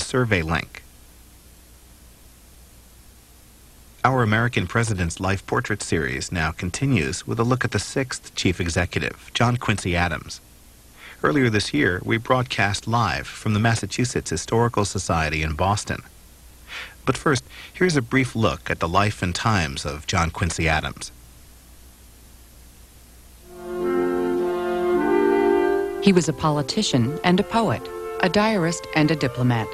the survey link. Our American President's Life Portrait series now continues with a look at the sixth Chief Executive, John Quincy Adams. Earlier this year, we broadcast live from the Massachusetts Historical Society in Boston. But first, here's a brief look at the life and times of John Quincy Adams. He was a politician and a poet, a diarist and a diplomat.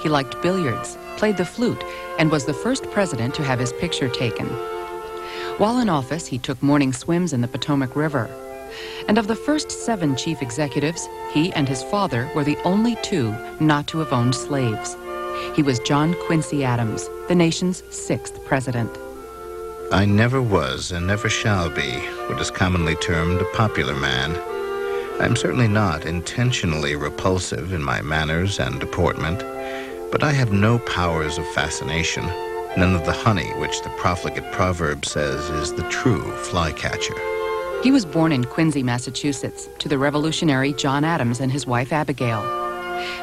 He liked billiards, played the flute, and was the first president to have his picture taken. While in office, he took morning swims in the Potomac River. And of the first seven chief executives, he and his father were the only two not to have owned slaves. He was John Quincy Adams, the nation's sixth president. I never was and never shall be what is commonly termed a popular man. I am certainly not intentionally repulsive in my manners and deportment, but I have no powers of fascination, none of the honey which the profligate proverb says is the true flycatcher. He was born in Quincy, Massachusetts, to the revolutionary John Adams and his wife Abigail.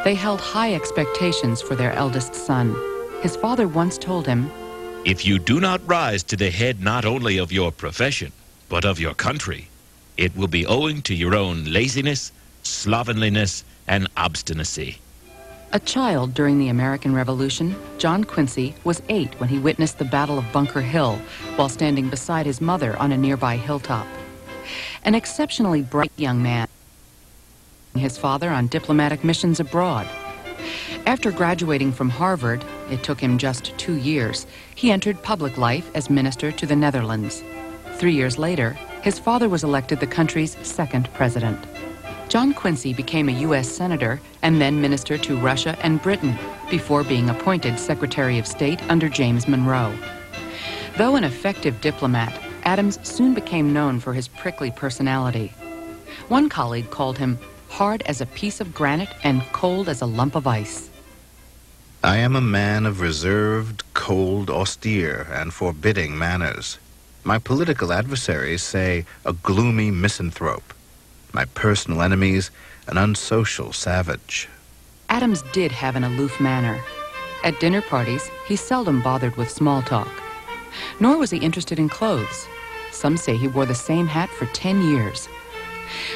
They held high expectations for their eldest son. His father once told him, If you do not rise to the head not only of your profession, but of your country, it will be owing to your own laziness, slovenliness, and obstinacy. A child during the American Revolution, John Quincy was eight when he witnessed the Battle of Bunker Hill while standing beside his mother on a nearby hilltop. An exceptionally bright young man, his father on diplomatic missions abroad. After graduating from Harvard, it took him just two years, he entered public life as minister to the Netherlands. Three years later, his father was elected the country's second president. John Quincy became a U.S. Senator and then Minister to Russia and Britain before being appointed Secretary of State under James Monroe. Though an effective diplomat, Adams soon became known for his prickly personality. One colleague called him hard as a piece of granite and cold as a lump of ice. I am a man of reserved, cold, austere, and forbidding manners. My political adversaries say a gloomy misanthrope. My personal enemies, an unsocial savage. Adams did have an aloof manner. At dinner parties, he seldom bothered with small talk. Nor was he interested in clothes. Some say he wore the same hat for 10 years.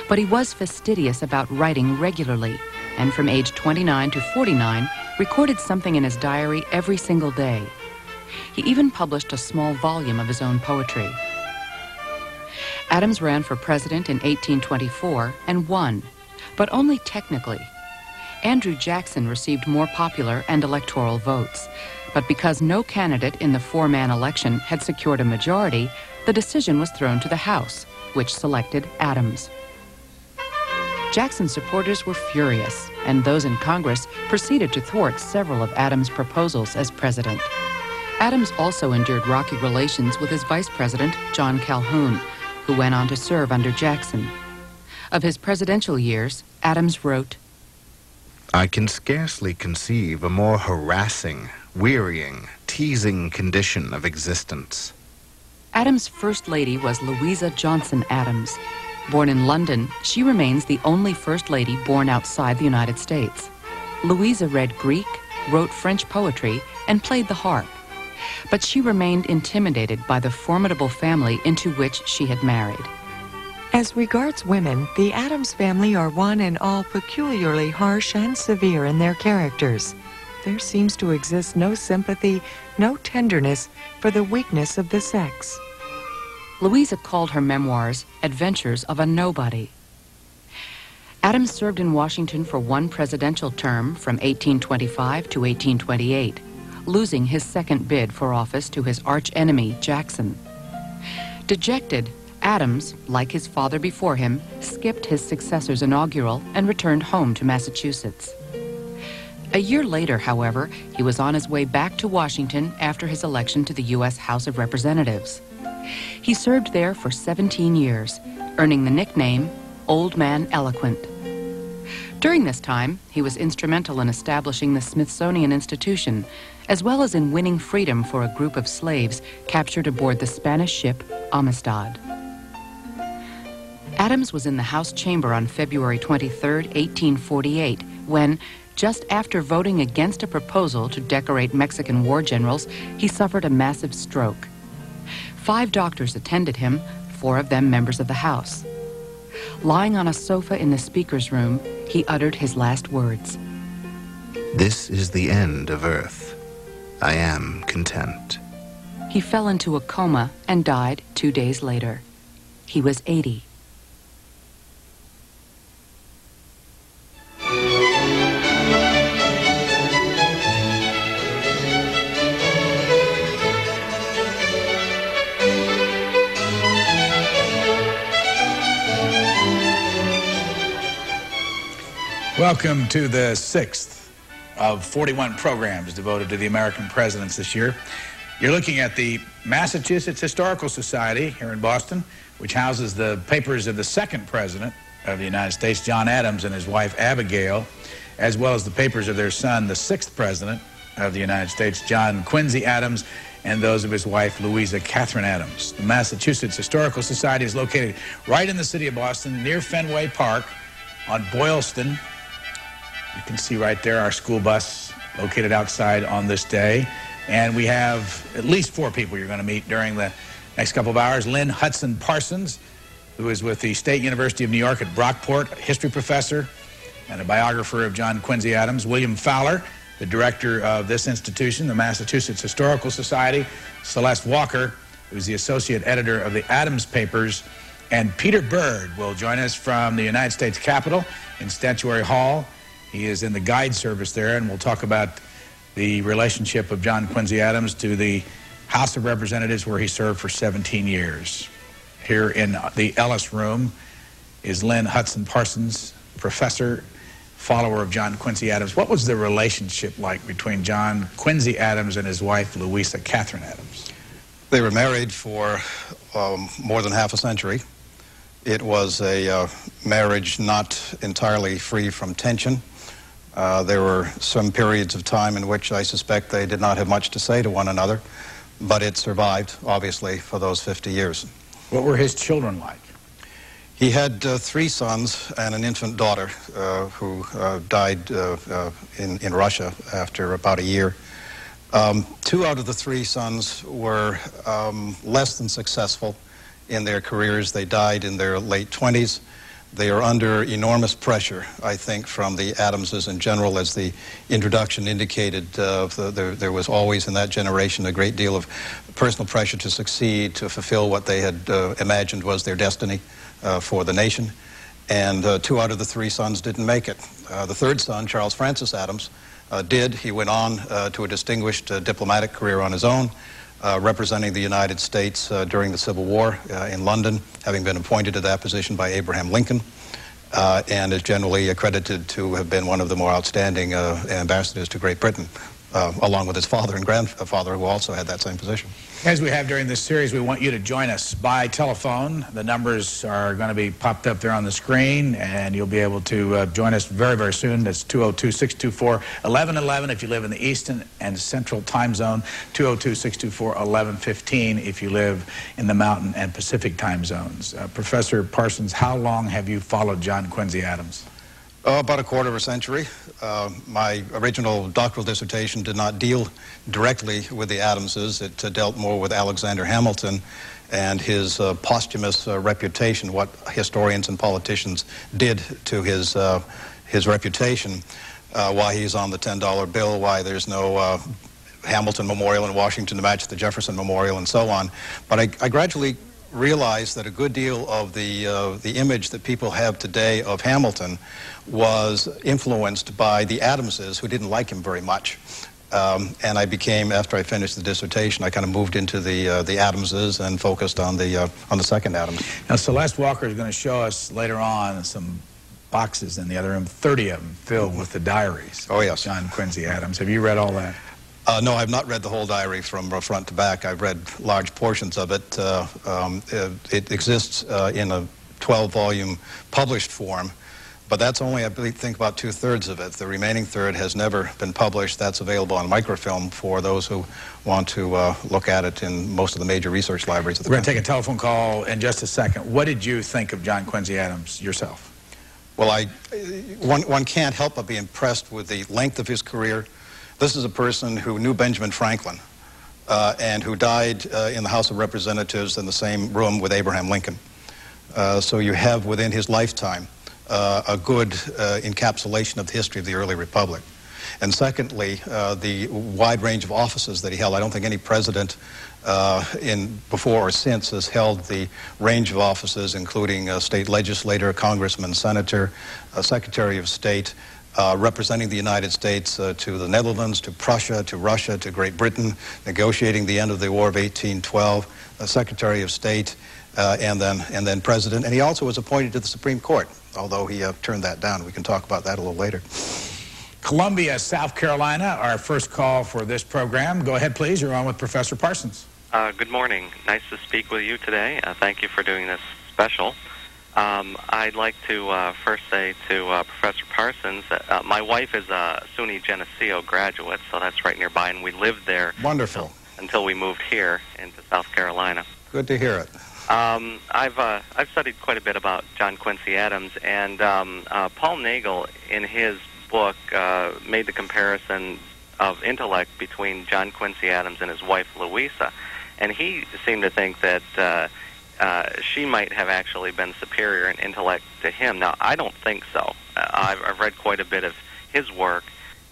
But he was fastidious about writing regularly, and from age 29 to 49, recorded something in his diary every single day. He even published a small volume of his own poetry. Adams ran for president in 1824 and won, but only technically. Andrew Jackson received more popular and electoral votes, but because no candidate in the four-man election had secured a majority, the decision was thrown to the House, which selected Adams. Jackson's supporters were furious, and those in Congress proceeded to thwart several of Adams' proposals as president. Adams also endured rocky relations with his vice president, John Calhoun, who went on to serve under Jackson. Of his presidential years, Adams wrote, I can scarcely conceive a more harassing, wearying, teasing condition of existence. Adams' first lady was Louisa Johnson Adams. Born in London, she remains the only first lady born outside the United States. Louisa read Greek, wrote French poetry, and played the harp. But she remained intimidated by the formidable family into which she had married. As regards women, the Adams family are one and all peculiarly harsh and severe in their characters. There seems to exist no sympathy, no tenderness for the weakness of the sex. Louisa called her memoirs Adventures of a Nobody. Adams served in Washington for one presidential term from 1825 to 1828, losing his second bid for office to his archenemy, Jackson. Dejected, Adams, like his father before him, skipped his successor's inaugural and returned home to Massachusetts. A year later, however, he was on his way back to Washington after his election to the U.S. House of Representatives. He served there for 17 years, earning the nickname Old Man Eloquent. During this time, he was instrumental in establishing the Smithsonian Institution, as well as in winning freedom for a group of slaves captured aboard the Spanish ship Amistad. Adams was in the House chamber on February 23, 1848, when, Just after voting against a proposal to decorate Mexican war generals, he suffered a massive stroke. Five doctors attended him, four of them members of the House. Lying on a sofa in the speaker's room, he uttered his last words. This is the end of Earth. I am content. He fell into a coma and died two days later. He was 80. Welcome to the sixth of 41 programs devoted to the American presidents this year. You're looking at the Massachusetts Historical Society here in Boston, which houses the papers of the second president of the United States, John Adams, and his wife Abigail, as well as the papers of their son, the sixth president of the United States, John Quincy Adams, and those of his wife, Louisa Catherine Adams. The Massachusetts Historical Society is located right in the city of Boston, near Fenway Park, on Boylston. You can see right there our school bus located outside on this day. And we have at least four people you're going to meet during the next couple of hours. Lynn Hudson Parsons, who is with the State University of New York at Brockport, history professor and a biographer of John Quincy Adams. William Fowler, the director of this institution, the Massachusetts Historical Society. Celeste Walker, who's the associate editor of the Adams Papers. And Peter Bird will join us from the United States Capitol in Statuary Hall. He is in the guide service there, and we'll talk about the relationship of John Quincy Adams to the House of Representatives, where he served for 17 years. Here in the Ellis Room is Lynn Hudson Parsons, professor, follower of John Quincy Adams. What was the relationship like between John Quincy Adams and his wife, Louisa Catherine Adams? They were married for um, more than half a century. It was a uh, marriage not entirely free from tension. Uh, there were some periods of time in which I suspect they did not have much to say to one another, but it survived, obviously, for those 50 years. What were his children like? He had uh, three sons and an infant daughter uh, who uh, died uh, uh, in, in Russia after about a year. Um, two out of the three sons were um, less than successful in their careers. They died in their late 20s. They are under enormous pressure, I think, from the Adamses in general. As the introduction indicated, uh, the, there, there, was always in that generation a great deal of personal pressure to succeed, to fulfill what they had uh, imagined was their destiny uh, for the nation. And uh, two out of the three sons didn't make it. Uh, the third son, Charles Francis Adams, uh, did. He went on to a distinguished diplomatic career on his own. Uh, representing the United States uh, during the Civil War uh, in London, having been appointed to that position by Abraham Lincoln, and is generally accredited to have been one of the more outstanding ambassadors to Great Britain uh, along with his father and grandfather, who also had that same position. As we have during this series, we want you to join us by telephone. The numbers are going to be popped up there on the screen, and you'll be able to uh, join us very, very soon. That's 202-624-1111 if you live in the Eastern and Central time zone, 202-624-1115 if you live in the Mountain and Pacific time zones. Uh, Professor Parsons, how long have you followed John Quincy Adams? Oh, about a quarter of a century. Uh, my original doctoral dissertation did not deal directly with the Adamses. It uh, dealt more with Alexander Hamilton and his uh, posthumous uh, reputation, what historians and politicians did to his, uh, his reputation, uh, why he's on the $10 bill, why there's no Hamilton Memorial in Washington to match the Jefferson Memorial, and so on. But I, I gradually realized that a good deal of the, uh, the image that people have today of Hamilton was influenced by the Adamses, who didn't like him very much. Um, and I became, after I finished the dissertation, I kind of moved into the uh, the Adamses and focused on the uh, on the second Adams. Now, Celeste Walker is going to show us later on some boxes in the other room, 30 of them filled with the diaries. Oh yes, John Quincy Adams. Have you read all that? Uh, no, I've not read the whole diary from front to back. I've read large portions of it. Uh, um, it, it, exists uh, in a 12-volume published form, but that's only, I think, about two-thirds of it. The remaining third has never been published. That's available on microfilm for those who want to uh, look at it in most of the major research libraries of the We're going to take a telephone call in just a second. What did you think of John Quincy Adams yourself? Well, I, one, one can't help but be impressed with the length of his career. This is a person who knew Benjamin Franklin uh, and who died uh, in the House of Representatives in the same room with Abraham Lincoln. Uh, so you have within his lifetime uh, a good uh, encapsulation of the history of the early republic. And secondly, uh, the wide range of offices that he held. I don't think any president in before or since has held the range of offices, including a state legislator, congressman, senator, secretary of state, uh, representing the United States uh, to the Netherlands, to Prussia, to Russia, to Great Britain, negotiating the end of the War of 1812, Secretary of State, uh, and then and then President. And he also was appointed to the Supreme Court, although he turned that down. We can talk about that a little later. Columbia, South Carolina, our first call for this program. Go ahead, please. You're on with Professor Parsons. Uh, good morning. Nice to speak with you today. Uh, thank you for doing this special. Um, I'd like to uh, first say to uh, Professor Parsons that uh, my wife is a SUNY Geneseo graduate, so that's right nearby, and we lived there. Wonderful. Until, until we moved here into South Carolina. Good to hear it. Um, I've uh, I've studied quite a bit about John Quincy Adams, and um, uh, Paul Nagel, in his book, uh, made the comparison of intellect between John Quincy Adams and his wife Louisa, and he seemed to think that uh, she might have actually been superior in intellect to him. Now, I don't think so. Uh, I've, I've read quite a bit of his work,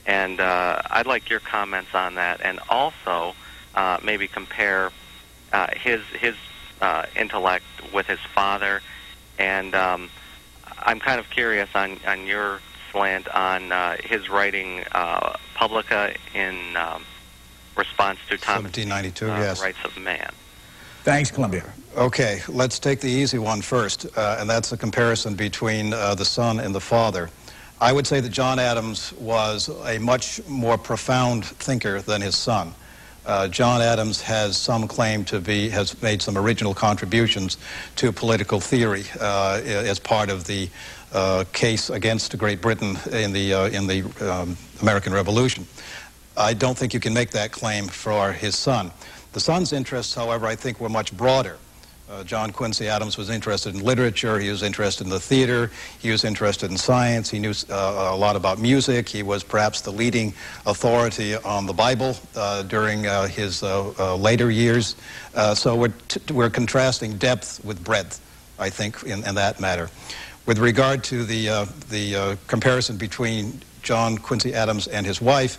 and uh, I'd like your comments on that, and also uh, maybe compare uh, his his uh, intellect with his father. And um, I'm kind of curious on on your slant on uh, his writing uh, Publicola in um, response to Thomas 1792, uh, yes. Rights of Man. Thanks, Columbia. Okay, let's take the easy one first, uh, and that's a comparison between uh, the son and the father. I would say that John Adams was a much more profound thinker than his son. Uh, John Adams has some claim to be, has made some original contributions to political theory uh, as part of the uh, case against Great Britain in the, uh, in the um, American Revolution. I don't think you can make that claim for his son. The son's interests, however, I think were much broader. Uh, John Quincy Adams was interested in literature. He was interested in the theater. He was interested in science. He knew uh, a lot about music. He was perhaps the leading authority on the Bible uh, during uh, his uh, uh, later years. so we're, we're contrasting depth with breadth, I think, in, in that matter. With regard to the, the comparison between John Quincy Adams and his wife,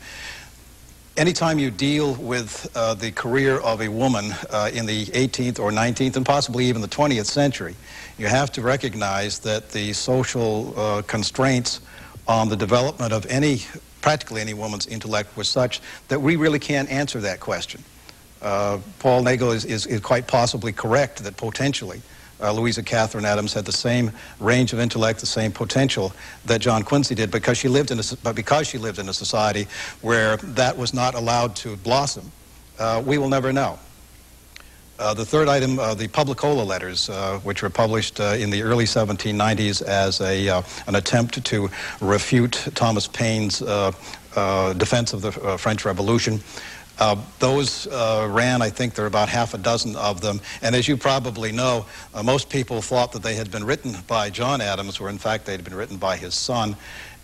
anytime you deal with uh, the career of a woman uh, in the 18th or 19th and possibly even the 20th century, you have to recognize that the social uh, constraints on the development of any, practically any woman's intellect were such that we really can't answer that question. Uh, Paul Nagel is, is, is quite possibly correct that potentially uh, Louisa Catherine Adams had the same range of intellect, the same potential that John Quincy did, because she lived in a, but because she lived in a society where that was not allowed to blossom. Uh, we will never know. Uh, the third item, uh, the Publicola letters, uh, which were published uh, in the early 1790s as a, an attempt to refute Thomas Paine's defense of the French Revolution. Uh, those uh, ran, I think there are about half a dozen of them. And as you probably know, uh, most people thought that they had been written by John Adams, where in fact they had been written by his son.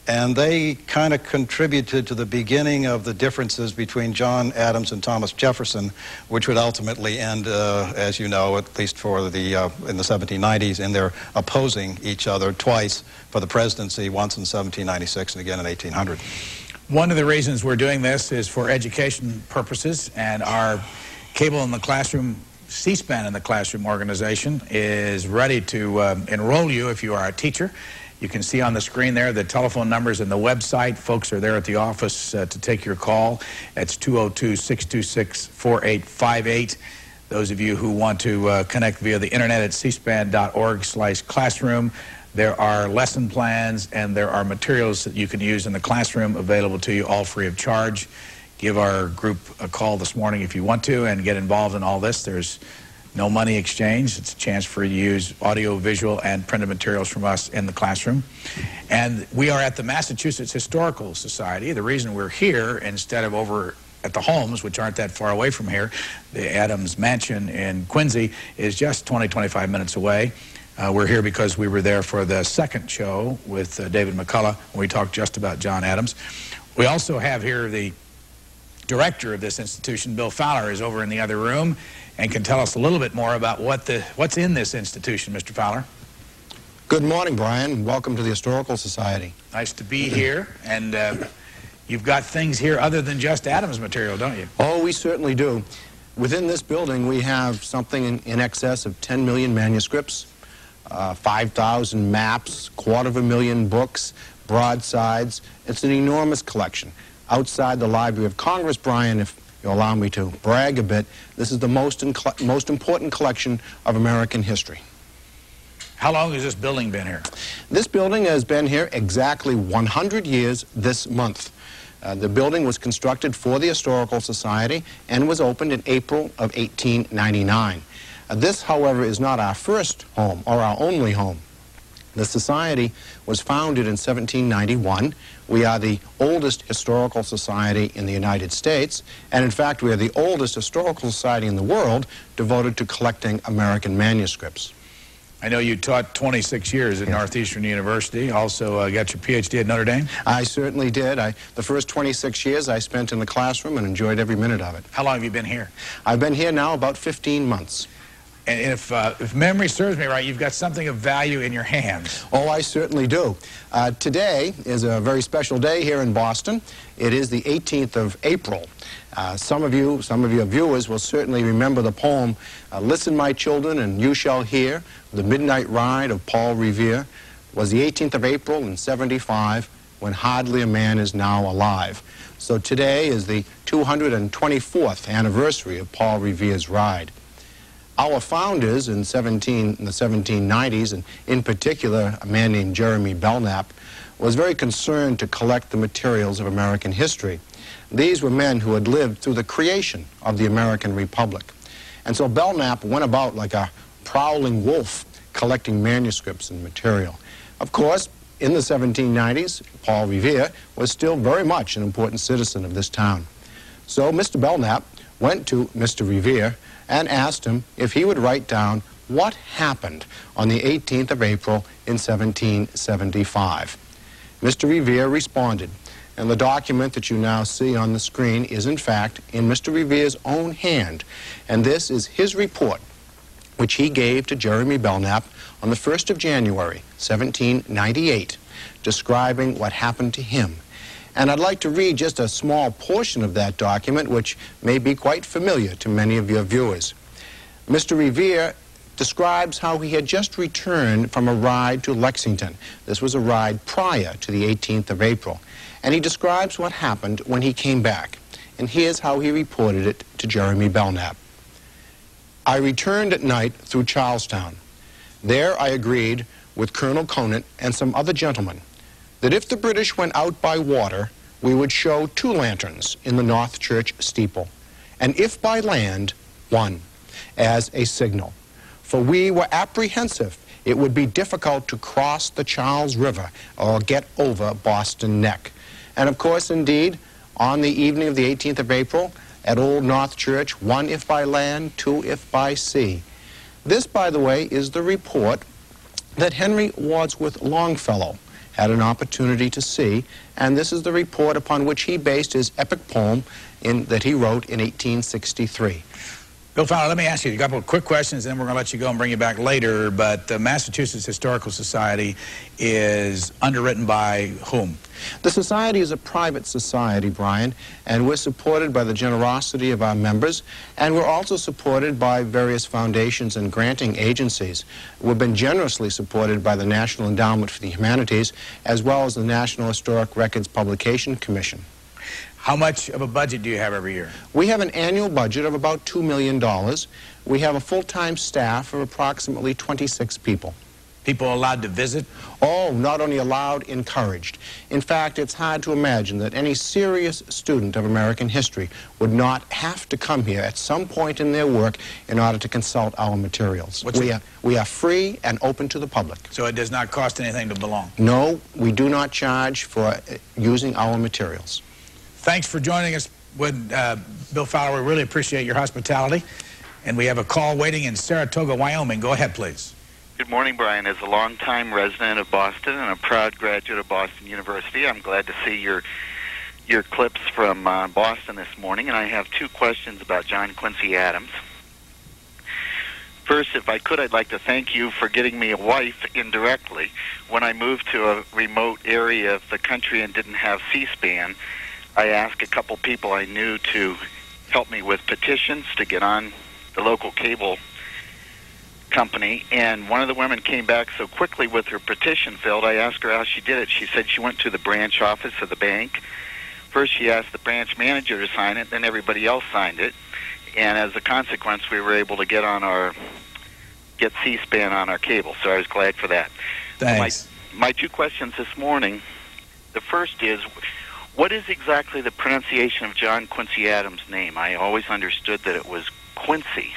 And they kind of contributed to the beginning of the differences between John Adams and Thomas Jefferson, which would ultimately end, uh, as you know, at least for the uh, in the 1790s, in their opposing each other twice for the presidency, once in 1796 and again in 1800. One of the reasons we're doing this is for education purposes, and our Cable in the Classroom, C-SPAN in the Classroom organization is ready to um, enroll you if you are a teacher. You can see on the screen there the telephone numbers and the website. Folks are there at the office uh, to take your call. It's 202-626-4858. Those of you who want to uh, connect via the internet at cspan.org slash classroom. There are lesson plans and there are materials that you can use in the classroom available to you all free of charge. Give our group a call this morning if you want to and get involved in all this. There's no money exchange. It's a chance for you to use audio, visual, and printed materials from us in the classroom. And we are at the Massachusetts Historical Society. The reason we're here instead of over at the homes, which aren't that far away from here, the Adams Mansion in Quincy is just 20, 25 minutes away. Uh, we're here because we were there for the second show with uh, David McCullough when we talked just about John Adams. We also have here the director of this institution, Bill Fowler, is over in the other room and can tell us a little bit more about what the, what's in this institution, Mr. Fowler. Good morning, Brian. Welcome to the Historical Society. Nice to be here. And uh, you've got things here other than just Adams material, don't you? Oh, we certainly do. Within this building, we have something in, in excess of 10 million manuscripts, uh, 5,000 maps, quarter of a million books, broadsides. It's an enormous collection. Outside the Library of Congress, Brian, if you'll allow me to brag a bit, this is the most, most important collection of American history. How long has this building been here? This building has been here exactly 100 years this month. Uh, the building was constructed for the Historical Society and was opened in April of 1899. This, however, is not our first home or our only home. The Society was founded in 1791. We are the oldest historical society in the United States, and in fact, we are the oldest historical society in the world devoted to collecting American manuscripts. I know you taught 26 years at yeah. Northeastern University. Also uh, got your PhD at Notre Dame. I certainly did. I, the first 26 years I spent in the classroom and enjoyed every minute of it. How long have you been here? I've been here now about 15 months. And if, uh, if memory serves me right, you've got something of value in your hands. Oh, I certainly do. Uh, today is a very special day here in Boston. It is the 18th of April. Uh, some of you, some of your viewers will certainly remember the poem, uh, Listen, My Children, and You Shall Hear, The Midnight Ride of Paul Revere, was the 18th of April in 75, when hardly a man is now alive. So today is the 224th anniversary of Paul Revere's ride. Our founders in, 17, in the 1790s, and in particular a man named Jeremy Belknap, was very concerned to collect the materials of American history. These were men who had lived through the creation of the American Republic. And so Belknap went about like a prowling wolf collecting manuscripts and material. Of course, in the 1790s, Paul Revere was still very much an important citizen of this town. So Mr. Belknap went to Mr. Revere and asked him if he would write down what happened on the 18th of April in 1775. Mr. Revere responded, and the document that you now see on the screen is, in fact, in Mr. Revere's own hand. And this is his report, which he gave to Jeremy Belknap on the 1st of January, 1798, describing what happened to him and I'd like to read just a small portion of that document, which may be quite familiar to many of your viewers. Mr. Revere describes how he had just returned from a ride to Lexington. This was a ride prior to the 18th of April. And he describes what happened when he came back. And here's how he reported it to Jeremy Belknap. I returned at night through Charlestown. There I agreed with Colonel Conant and some other gentlemen that if the British went out by water, we would show two lanterns in the North Church steeple, and if by land, one, as a signal. For we were apprehensive it would be difficult to cross the Charles River or get over Boston Neck. And of course, indeed, on the evening of the 18th of April, at Old North Church, one if by land, two if by sea. This, by the way, is the report that Henry Wadsworth Longfellow had an opportunity to see, and this is the report upon which he based his epic poem in, that he wrote in 1863. Bill Fowler, let me ask you a couple of quick questions, and then we're going to let you go and bring you back later. But the Massachusetts Historical Society is underwritten by whom? The Society is a private society, Brian, and we're supported by the generosity of our members, and we're also supported by various foundations and granting agencies. We've been generously supported by the National Endowment for the Humanities, as well as the National Historic Records Publication Commission. How much of a budget do you have every year? We have an annual budget of about $2 million. We have a full-time staff of approximately 26 people. People allowed to visit? Oh, not only allowed, encouraged. In fact, it's hard to imagine that any serious student of American history would not have to come here at some point in their work in order to consult our materials. we, are, we are free and open to the public. So it does not cost anything to belong? No, we do not charge for uh, using our materials. Thanks for joining us, Would, uh, Bill Fowler. We really appreciate your hospitality. And we have a call waiting in Saratoga, Wyoming. Go ahead, please. Good morning, Brian. As a longtime resident of Boston and a proud graduate of Boston University, I'm glad to see your your clips from uh, Boston this morning, and I have two questions about John Quincy Adams. First, if I could, I'd like to thank you for getting me a wife indirectly. When I moved to a remote area of the country and didn't have C-SPAN, I asked a couple people I knew to help me with petitions to get on the local cable company, and one of the women came back so quickly with her petition filled. I asked her how she did it. She said she went to the branch office of the bank. First, she asked the branch manager to sign it, then everybody else signed it, and as a consequence, we were able to get on our get C-SPAN on our cable. So I was glad for that. Thanks. My, my two questions this morning. The first is, what is exactly the pronunciation of John Quincy Adams' name? I always understood that it was Quincy.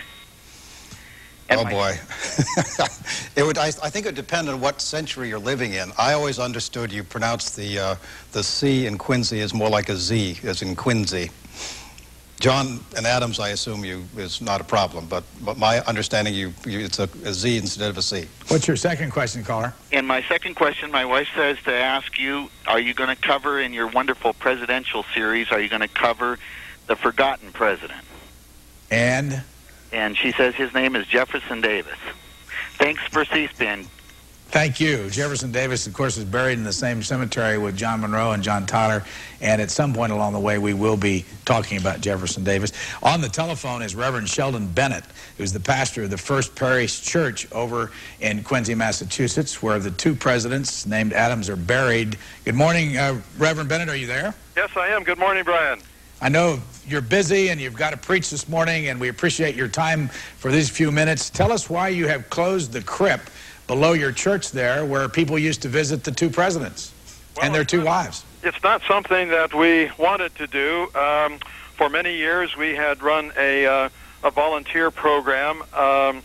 And oh my- boy, it would. I, I think it would depend on what century you're living in. I always understood you pronounced the uh, the C in Quincy is more like a Z, as in Quincy. John and Adams, I assume you is not a problem, but, but my understanding, you, you it's a, a Z instead of a C. What's your second question, caller? And my second question, my wife says to ask you, are you going to cover in your wonderful presidential series, are you going to cover the forgotten president? And And she says his name is Jefferson Davis. Thanks for C-SPAN. Thank you. Jefferson Davis, of course, is buried in the same cemetery with John Monroe and John Tyler. And at some point along the way, we will be talking about Jefferson Davis. On the telephone is Reverend Sheldon Bennett, who's the pastor of the First Parish Church over in Quincy, Massachusetts, where the two presidents named Adams are buried. Good morning, uh, Reverend Bennett. Are you there? Yes, I am. Good morning, Brian. I know you're busy and you've got to preach this morning, and we appreciate your time for these few minutes. Tell us why you have closed the crypt below your church there where people used to visit the two presidents Well, and their two not- wives. It's not something that we wanted to do. Um, for many years, we had run a, uh, a volunteer program, um,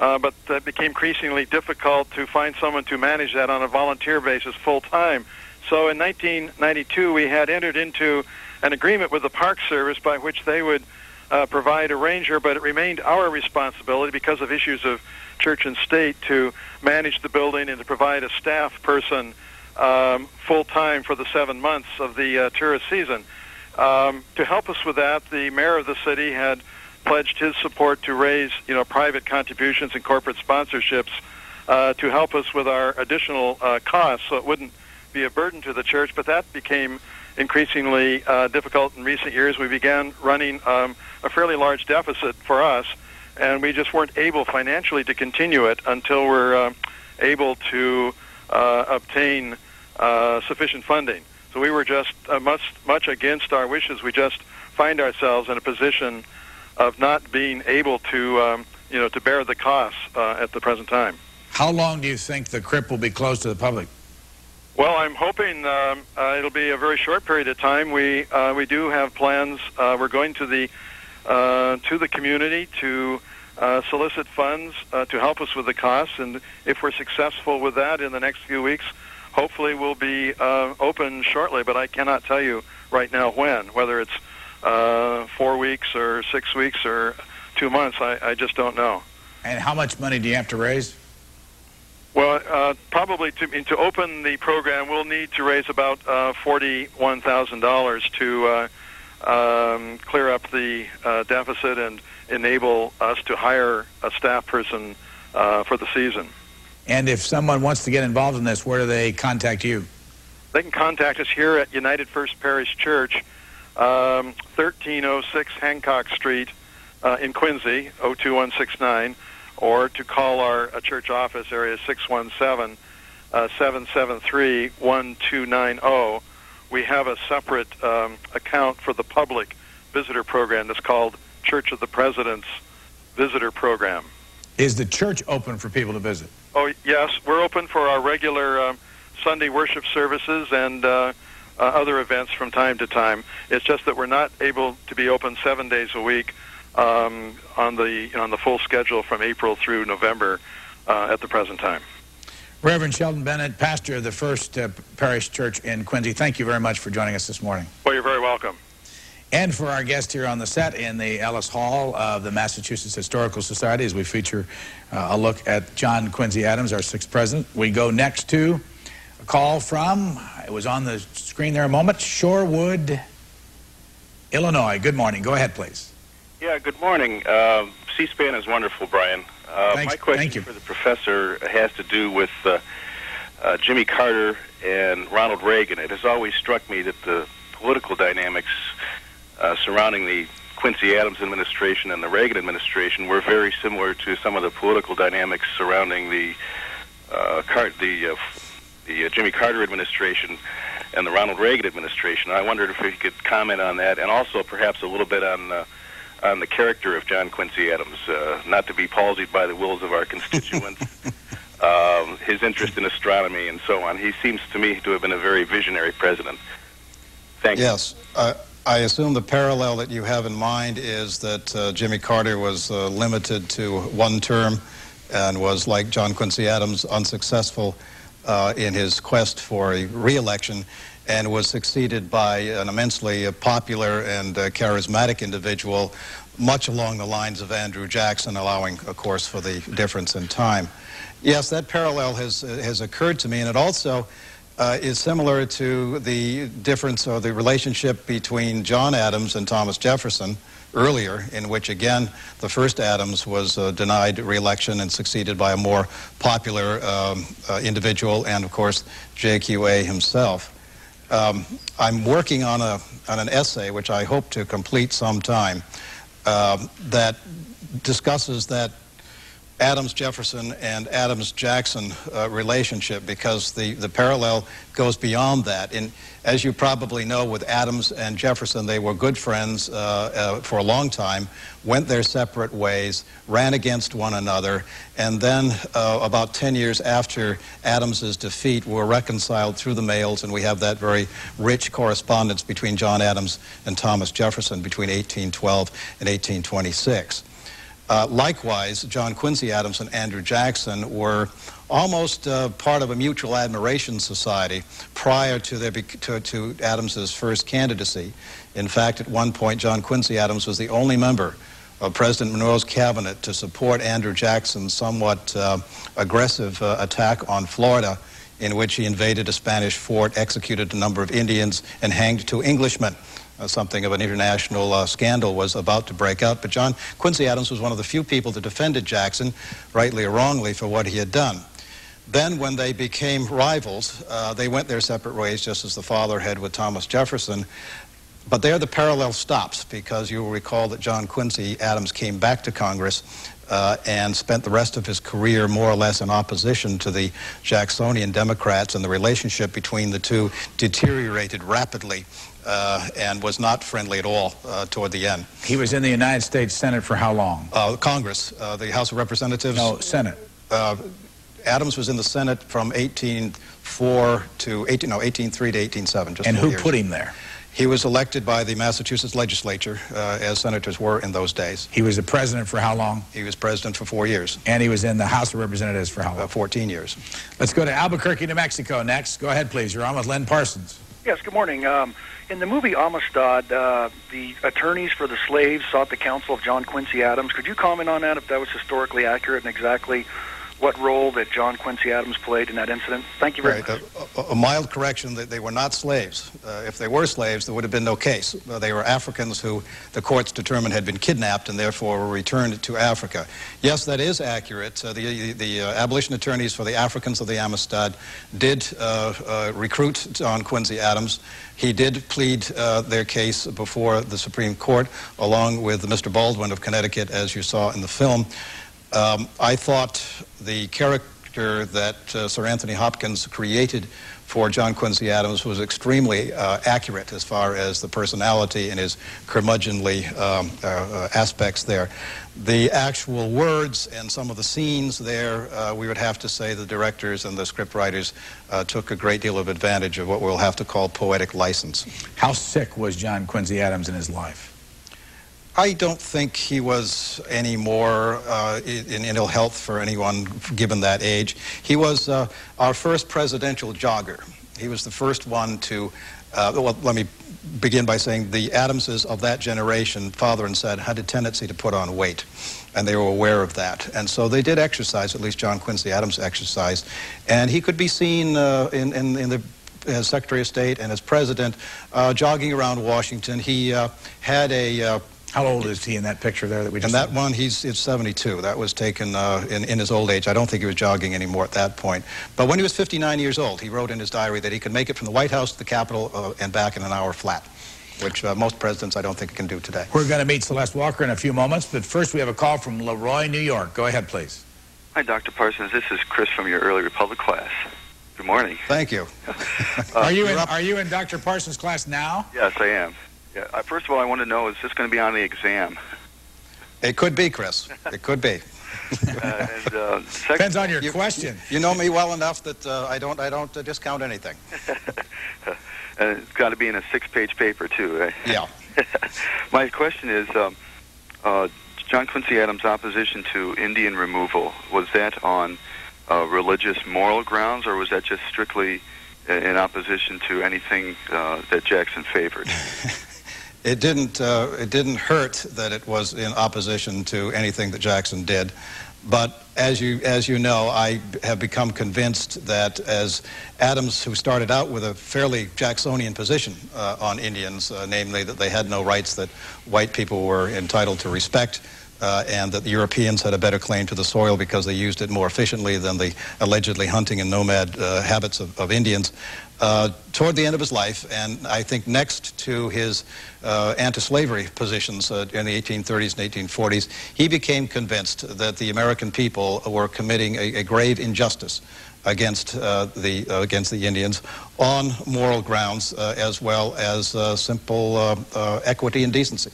uh, but it became increasingly difficult to find someone to manage that on a volunteer basis full time. So in 1992, we had entered into an agreement with the Park Service by which they would uh, provide a ranger, but it remained our responsibility because of issues of church and state to manage the building and to provide a staff person um, full time for the seven months of the uh, tourist season. Um, to help us with that, the mayor of the city had pledged his support to raise, you know, private contributions and corporate sponsorships uh, to help us with our additional uh, costs, so it wouldn't be a burden to the church. But that became increasingly uh, difficult in recent years. We began running um, a fairly large deficit for us, and we just weren't able financially to continue it until we're uh, able to uh, obtain uh, sufficient funding. So we were just uh, much much against our wishes. We just find ourselves in a position of not being able to um, you know to bear the costs uh, at the present time. How long do you think the crypt will be closed to the public? Well, I'm hoping um, uh, it'll be a very short period of time. We uh, we do have plans. Uh, we're going to the uh, to the community to uh, solicit funds uh, to help us with the costs, and if we're successful with that in the next few weeks, hopefully we'll be uh, open shortly. But I cannot tell you right now when, whether it's uh, four weeks or six weeks or two months. I, I just don't know. And how much money do you have to raise? Well, uh, probably to to open the program, we'll need to raise about uh, forty-one thousand dollars to uh, um, clear up the uh, deficit and enable us to hire a staff person uh, for the season. And if someone wants to get involved in this, where do they contact you? They can contact us here at United First Parish Church, um, 1306 Hancock Street uh, in Quincy, 02169, or to call our uh, church office area 617 uh, 773 1290. We have a separate um, account for the public visitor program that's called Church of the President's Visitor Program. Is the church open for people to visit? Oh, yes, we're open for our regular um, Sunday worship services and uh, uh, other events from time to time. It's just that we're not able to be open seven days a week um, on the on the full schedule from April through November uh, at the present time. Reverend Sheldon Bennett, pastor of the First uh, Parish Church in Quincy, thank you very much for joining us this morning. Well, you're very welcome. And for our guest here on the set in the Ellis Hall of the Massachusetts Historical Society, as we feature uh, a look at John Quincy Adams, our sixth president, we go next to a call from, it was on the screen there a moment, Shorewood, Illinois. Good morning. Go ahead, please. Yeah, good morning. Uh, C-SPAN is wonderful, Brian. Uh, Thanks. my question Thank you. for the professor has to do with uh, uh, Jimmy Carter and Ronald Reagan. It has always struck me that the political dynamics uh, surrounding the Quincy Adams administration and the Reagan administration were very similar to some of the political dynamics surrounding the uh, Car- the uh, the uh, Jimmy Carter administration and the Ronald Reagan administration. I wondered if you could comment on that, and also perhaps a little bit on uh, on the character of John Quincy Adams, uh, not to be palsied by the wills of our constituents. um, his interest in astronomy and so on. He seems to me to have been a very visionary president. Thank you. Yes. Uh, I assume the parallel that you have in mind is that uh, Jimmy Carter was uh, limited to one term and was, like John Quincy Adams, unsuccessful uh, in his quest for a reelection and was succeeded by an immensely uh, popular and uh, charismatic individual, much along the lines of Andrew Jackson, allowing, of course, for the difference in time. Yes, that parallel has, has occurred to me, and it also uh, is similar to the difference or the relationship between John Adams and Thomas Jefferson earlier, in which, again, the first Adams was uh, denied reelection and succeeded by a more popular um, uh, individual, and, of course, JQA himself. Um, I'm working on, a, on an essay, which I hope to complete sometime, um, that discusses that Adams Jefferson and Adams Jackson uh, relationship because the, the parallel goes beyond that. And as you probably know, with Adams and Jefferson, they were good friends uh, uh, for a long time, went their separate ways, ran against one another, and then uh, about 10 years after Adams's defeat, were reconciled through the mails, and we have that very rich correspondence between John Adams and Thomas Jefferson between 1812 and 1826. Uh, likewise, John Quincy Adams and Andrew Jackson were almost uh, part of a mutual admiration society prior to, their to, to Adams's first candidacy. In fact, at one point, John Quincy Adams was the only member of President Monroe's cabinet to support Andrew Jackson's somewhat uh, aggressive uh, attack on Florida, in which he invaded a Spanish fort, executed a number of Indians, and hanged two Englishmen uh, something of an international uh, scandal was about to break out. But John Quincy Adams was one of the few people that defended Jackson, rightly or wrongly, for what he had done. Then, when they became rivals, uh, they went their separate ways, just as the father had with Thomas Jefferson. But there the parallel stops because you will recall that John Quincy Adams came back to Congress uh, and spent the rest of his career more or less in opposition to the Jacksonian Democrats, and the relationship between the two deteriorated rapidly uh, and was not friendly at all uh, toward the end. He was in the United States Senate for how long? Uh, Congress, uh, the House of Representatives. No, Senate. Uh, Adams was in the Senate from 1804 to 18, no, 1803 to 1807. Just And who years. put him there? He was elected by the Massachusetts legislature, uh, as senators were in those days. He was the president for how long? He was president for four years, And he was in the House of Representatives for how uh, long? 14 years. Let's go to Albuquerque, New Mexico next. Go ahead, please. You're on with Len Parsons. Yes, good morning. Um, in the movie Amistad, uh, the attorneys for the slaves sought the counsel of John Quincy Adams. Could you comment on that, if that was historically accurate, and exactly what role that John Quincy Adams played in that incident? Thank you very Right, much. a, a- mild correction that they were not slaves. Uh, if they were slaves, there would have been no case. Uh, they were Africans who the courts determined had been kidnapped and therefore were returned to Africa. Yes, that is accurate. Uh, the the uh, abolition attorneys for the Africans of the Amistad did uh, uh, recruit John Quincy Adams. He did plead uh, their case before the Supreme Court, along with Mr. Baldwin of Connecticut, as you saw in the film. Um, I thought the character that uh, Sir Anthony Hopkins created for John Quincy Adams was extremely uh, accurate as far as the personality and his curmudgeonly um, uh, uh, aspects there. The actual words and some of the scenes there, uh, we would have to say the directors and the scriptwriters uh, took a great deal of advantage of what we'll have to call poetic license. How sick was John Quincy Adams in his life? I don't think he was any more uh, in, in ill health for anyone given that age. He was uh, our first presidential jogger. He was the first one to, uh, well, let me begin by saying the Adamses of that generation, father and son, had a tendency to put on weight, and they were aware of that. And so they did exercise, at least John Quincy Adams exercised, and he could be seen uh, in, in, in, the as Secretary of State and as President uh, jogging around Washington. He uh, had a uh, how old is he in that picture there that we just And that saw? one, he's, he's 72. That was taken uh, in, in his old age. I don't think he was jogging anymore at that point. But when he was 59 years old, he wrote in his diary that he could make it from the White House to the Capitol uh, and back in an hour flat, which uh, most presidents I don't think can do today. We're going to meet Celeste Walker in a few moments, but first we have a call from Leroy, New York. Go ahead, please. Hi, Dr. Parsons. This is Chris from your early Republic class. Good morning. Thank you. are you in, are you in Dr. Parsons' class now? Yes, I am. Yeah. First of all, I want to know, is this going to be on the exam? It could be, Chris. It could be. uh, and, uh, Depends on your you, question. You, know me well enough that uh, I don't I don't uh, discount anything. and it's got to be in a six-page paper too, right? Yeah. My question is, um, uh, John Quincy Adams' opposition to Indian removal was that on uh, religious, moral grounds, or was that just strictly in opposition to anything that Jackson favored? It didn't uh, it didn't hurt that it was in opposition to anything that Jackson did. But as you as you know, I have become convinced that as Adams, who started out with a fairly Jacksonian position uh, on Indians, uh, namely that they had no rights that white people were entitled to respect. Uh, and that the Europeans had a better claim to the soil because they used it more efficiently than the allegedly hunting and nomad uh, habits of, of Indians uh, toward the end of his life, and I think next to his uh, anti-slavery positions uh, in the 1830s and 1840s, he became convinced that the American people were committing a, a grave injustice against uh, the uh, against the Indians on moral grounds uh, as well as simple equity and decency.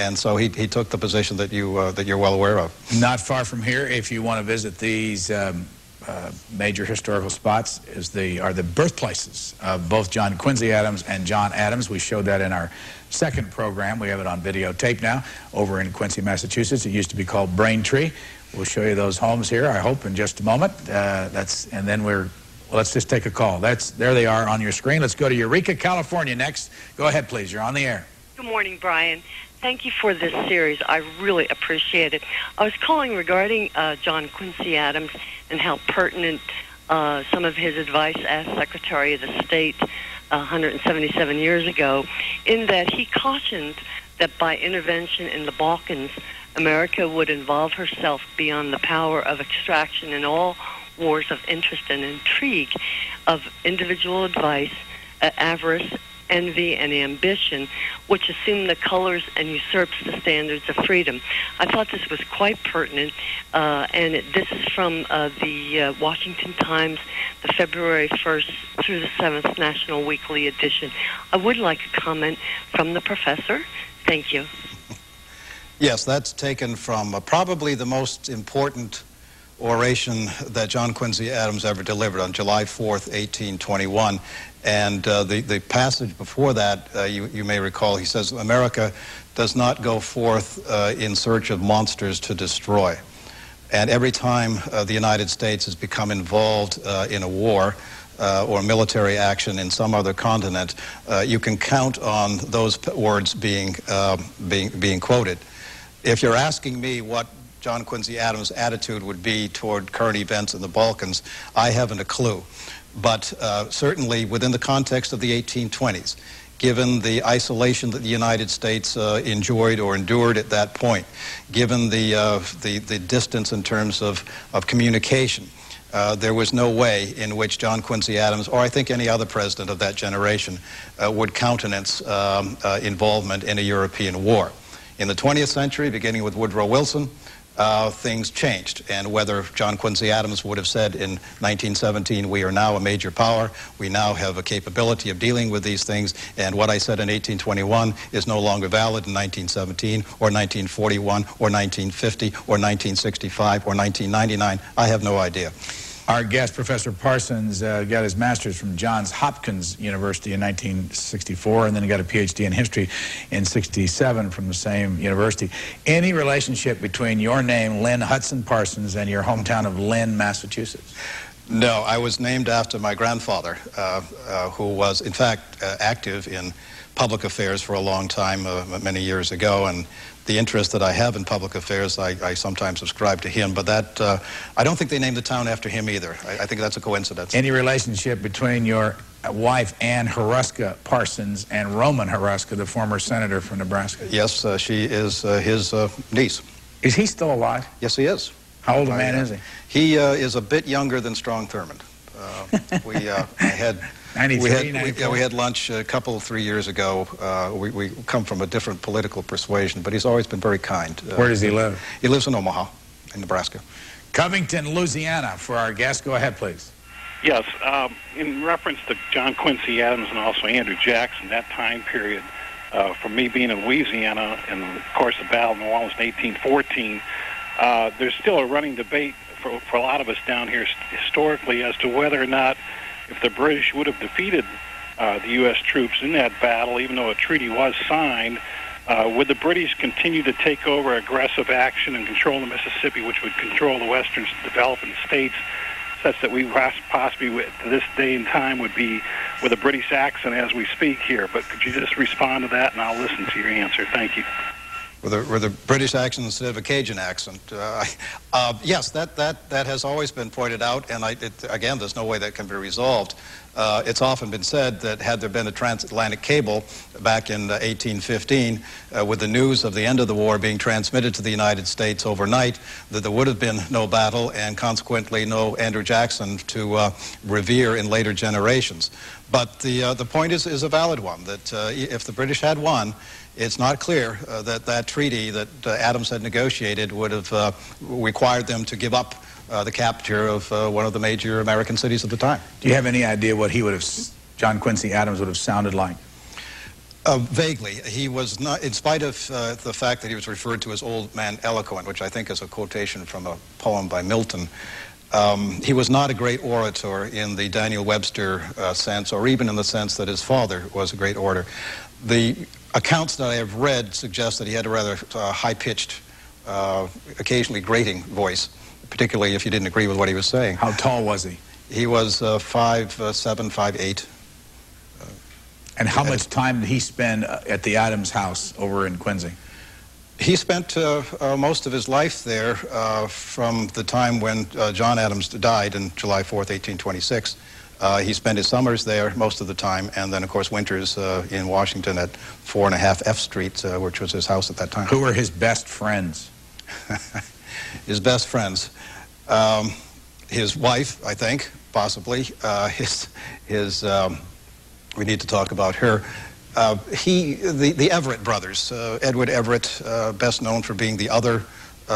And so he, he took the position that you that you're well aware of. Not far from here, if you want to visit these. Um uh, major historical spots is the are the birthplaces of both John Quincy Adams and John Adams. We showed that in our second program. We have it on videotape now over in Quincy, Massachusetts. It used to be called Braintree. We'll show you those homes here, I hope, in just a moment. Uh, that's and then we're well, let's just take a call. That's there they are on your screen. Let's go to Eureka, California next. Go ahead, please. You're on the air. Good morning, Brian. Thank you for this series. I really appreciate it. I was calling regarding uh, John Quincy Adams and how pertinent uh, some of his advice as Secretary of the State uh, 177 years ago, in that he cautioned that by intervention in the Balkans, America would involve herself beyond the power of extraction in all wars of interest and intrigue, of individual advice, uh, avarice, envy, and ambition, which assume the colors and usurps the standards of freedom. I thought this was quite pertinent, uh, and it, this is from uh, the uh, Washington Times, the February 1st through the 7th National Weekly edition. I would like a comment from the professor. Thank you. Yes, that's taken from uh, probably the most important oration that John Quincy Adams ever delivered on July 4th, 1821. And uh, the, the passage before that, uh, you, you may recall, he says, America does not go forth uh, in search of monsters to destroy. And every time uh, the United States has become involved uh, in a war, uh, or military action in some other continent, you can count on those words being, being, being quoted. If you're asking me what John Quincy Adams' attitude would be toward current events in the Balkans, I haven't a clue but uh, certainly within the context of the 1820s, given the isolation that the United States uh, enjoyed or endured at that point, given the, uh, the, the, distance in terms of, of communication, uh, there was no way in which John Quincy Adams, or I think any other president of that generation, uh, would countenance um, uh, involvement in a European war. In the 20th century, beginning with Woodrow Wilson, uh, things changed. And whether John Quincy Adams would have said in 1917, we are now a major power, we now have a capability of dealing with these things, and what I said in 1821 is no longer valid in 1917 or 1941 or 1950 or 1965 or 1999, I have no idea. Our guest, Professor Parsons, uh, got his master's from Johns Hopkins University in 1964, and then he got a PhD in history in 67 from the same university. Any relationship between your name, Lynn Hudson Parsons, and your hometown of Lynn, Massachusetts? No, I was named after my grandfather, uh, uh, who was, in fact, uh, active in public affairs for a long time, uh, many years ago, and the interest that I have in public affairs, I, I sometimes subscribe to him. But that, uh, I don't think they named the town after him either. I, I think that's a coincidence. Any relationship between your wife, Ann Hruska Parsons, and Roman Hruska, the former senator from Nebraska? Yes, uh, she is uh, his uh, niece. Is he still alive? Yes, he is. How old a man is he? He uh, is a bit younger than Strom Thurmond. Uh, we had 93, we had, we, yeah, we had lunch a couple, three years ago. Uh, we, we come from a different political persuasion, but he's always been very kind. Uh, Where does he live? He lives in Omaha, in Nebraska. Covington, Louisiana, for our guest. Go ahead, please. Yes, um, in reference to John Quincy Adams and also Andrew Jackson, that time period, uh, for me being in Louisiana and of course the Battle of New Orleans in 1814, uh, there's still a running debate for, for a lot of us down here historically as to whether or not if the British would have defeated uh, the U.S. troops in that battle, even though a treaty was signed, uh, would the British continue to take over aggressive action and control the Mississippi, which would control the western developing states, such that we possibly, to this day and time, would be with a British accent as we speak here? But could you just respond to that, and I'll listen to your answer. Thank you with a, with a British accent instead of a Cajun accent. Uh, uh, yes, that, that, that has always been pointed out, and I, it, again, there's no way that can be resolved. Uh, it's often been said that had there been a transatlantic cable back in 1815, uh, uh, with the news of the end of the war being transmitted to the United States overnight, that there would have been no battle and consequently no Andrew Jackson to uh, revere in later generations. But the, the point is, is a valid one, that if the British had won, it's not clear uh, that that treaty that uh, Adams had negotiated would have uh, required them to give up uh, the capture of uh, one of the major American cities at the time. Do you have any idea what he would have, John Quincy Adams would have sounded like? Uh, vaguely. He was not, in spite of the fact that he was referred to as old man eloquent, which I think is a quotation from a poem by Milton, um, he was not a great orator in the Daniel Webster uh, sense, or even in the sense that his father was a great orator. The accounts that I have read suggest that he had a rather uh, high-pitched, uh, occasionally grating voice, particularly if you didn't agree with what he was saying. How tall was he? He was uh, five, uh, seven, five, eight. and how much time did he spend uh, at the Adams house over in Quincy? He spent uh, most of his life there from the time when John Adams died in July 4th, 1826. Uh, he spent his summers there most of the time, and then, of course, winters uh, in Washington at four and a half F Street, uh, which was his house at that time. Who were his best friends? his best friends. Um, his wife, I think, possibly. Uh, his, his um, we need to talk about her. Uh, he, the, the Everett brothers, uh, Edward Everett, best known for being the other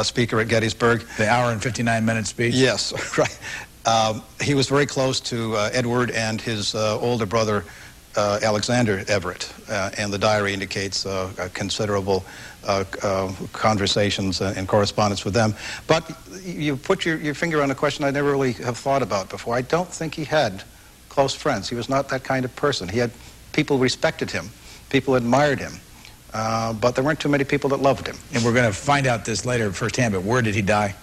speaker at Gettysburg. The hour and 59 minute speech? Yes, right. Um, he was very close to uh, Edward and his uh, older brother, uh, Alexander Everett, uh, and the diary indicates uh, considerable uh, conversations and correspondence with them. But you put your, your finger on a question I never really have thought about before. I don't think he had close friends. He was not that kind of person. He had people respected him, people admired him. but there weren't too many people that loved him. And we're going to find out this later firsthand, but where did he die?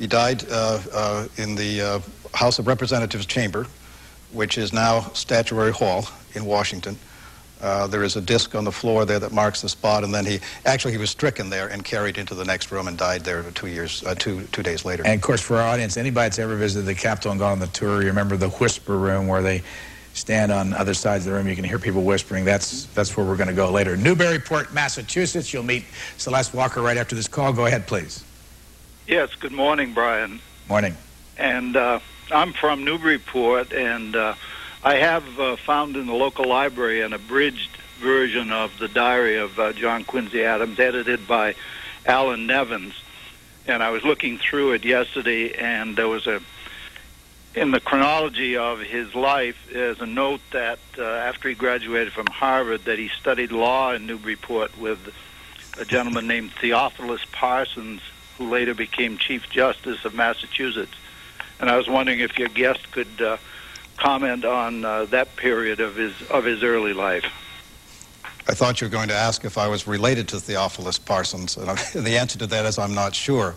He died uh, uh, in the uh, House of Representatives chamber, which is now Statuary Hall in Washington. Uh, there is a disc on the floor there that marks the spot, and then he actually he was stricken there and carried into the next room and died there two years, uh, two two days later. And of course, for our audience, anybody that's ever visited the Capitol and gone on the tour, you remember the whisper room where they stand on other sides of the room. You can hear people whispering. That's that's where we're going to go later. Newburyport, Massachusetts. You'll meet Celeste Walker right after this call. Go ahead, please. Yes, good morning, Brian. Morning. And uh, I'm from Newburyport, and uh, I have uh, found in the local library an abridged version of the diary of uh, John Quincy Adams, edited by Allan Nevins. And I was looking through it yesterday, and there was a in the chronology of his life is a note that uh, after he graduated from Harvard, that he studied law in Newburyport with a gentleman named Theophilus Parsons, who later became Chief Justice of Massachusetts. And I was wondering if your guest could uh, comment on uh, that period of his of his early life. I thought you were going to ask if I was related to Theophilus Parsons, and the answer to that is I'm not sure.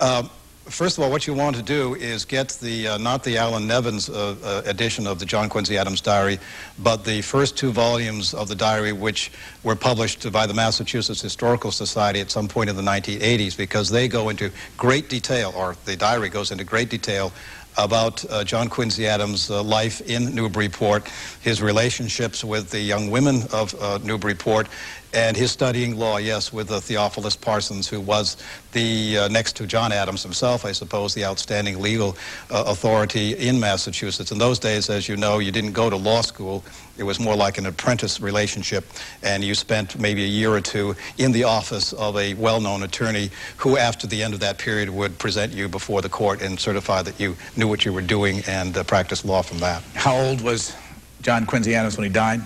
Uh, First of all, what you want to do is get the, uh, not the Allan Nevins uh, uh, edition of the John Quincy Adams Diary, but the first two volumes of the diary which were published by the Massachusetts Historical Society at some point in the 1980s because they go into great detail, or the diary goes into great detail about uh, John Quincy Adams' uh, life in Newburyport, his relationships with the young women of uh, Newburyport, and his studying law, yes, with uh, Theophilus Parsons, who was the, uh, next to John Adams himself, I suppose, the outstanding legal uh, authority in Massachusetts. In those days, as you know, you didn't go to law school. It was more like an apprentice relationship, and you spent maybe a year or two in the office of a well-known attorney who, after the end of that period, would present you before the court and certify that you knew what you were doing and uh, practice law from that. How old was John Quincy Adams when he died?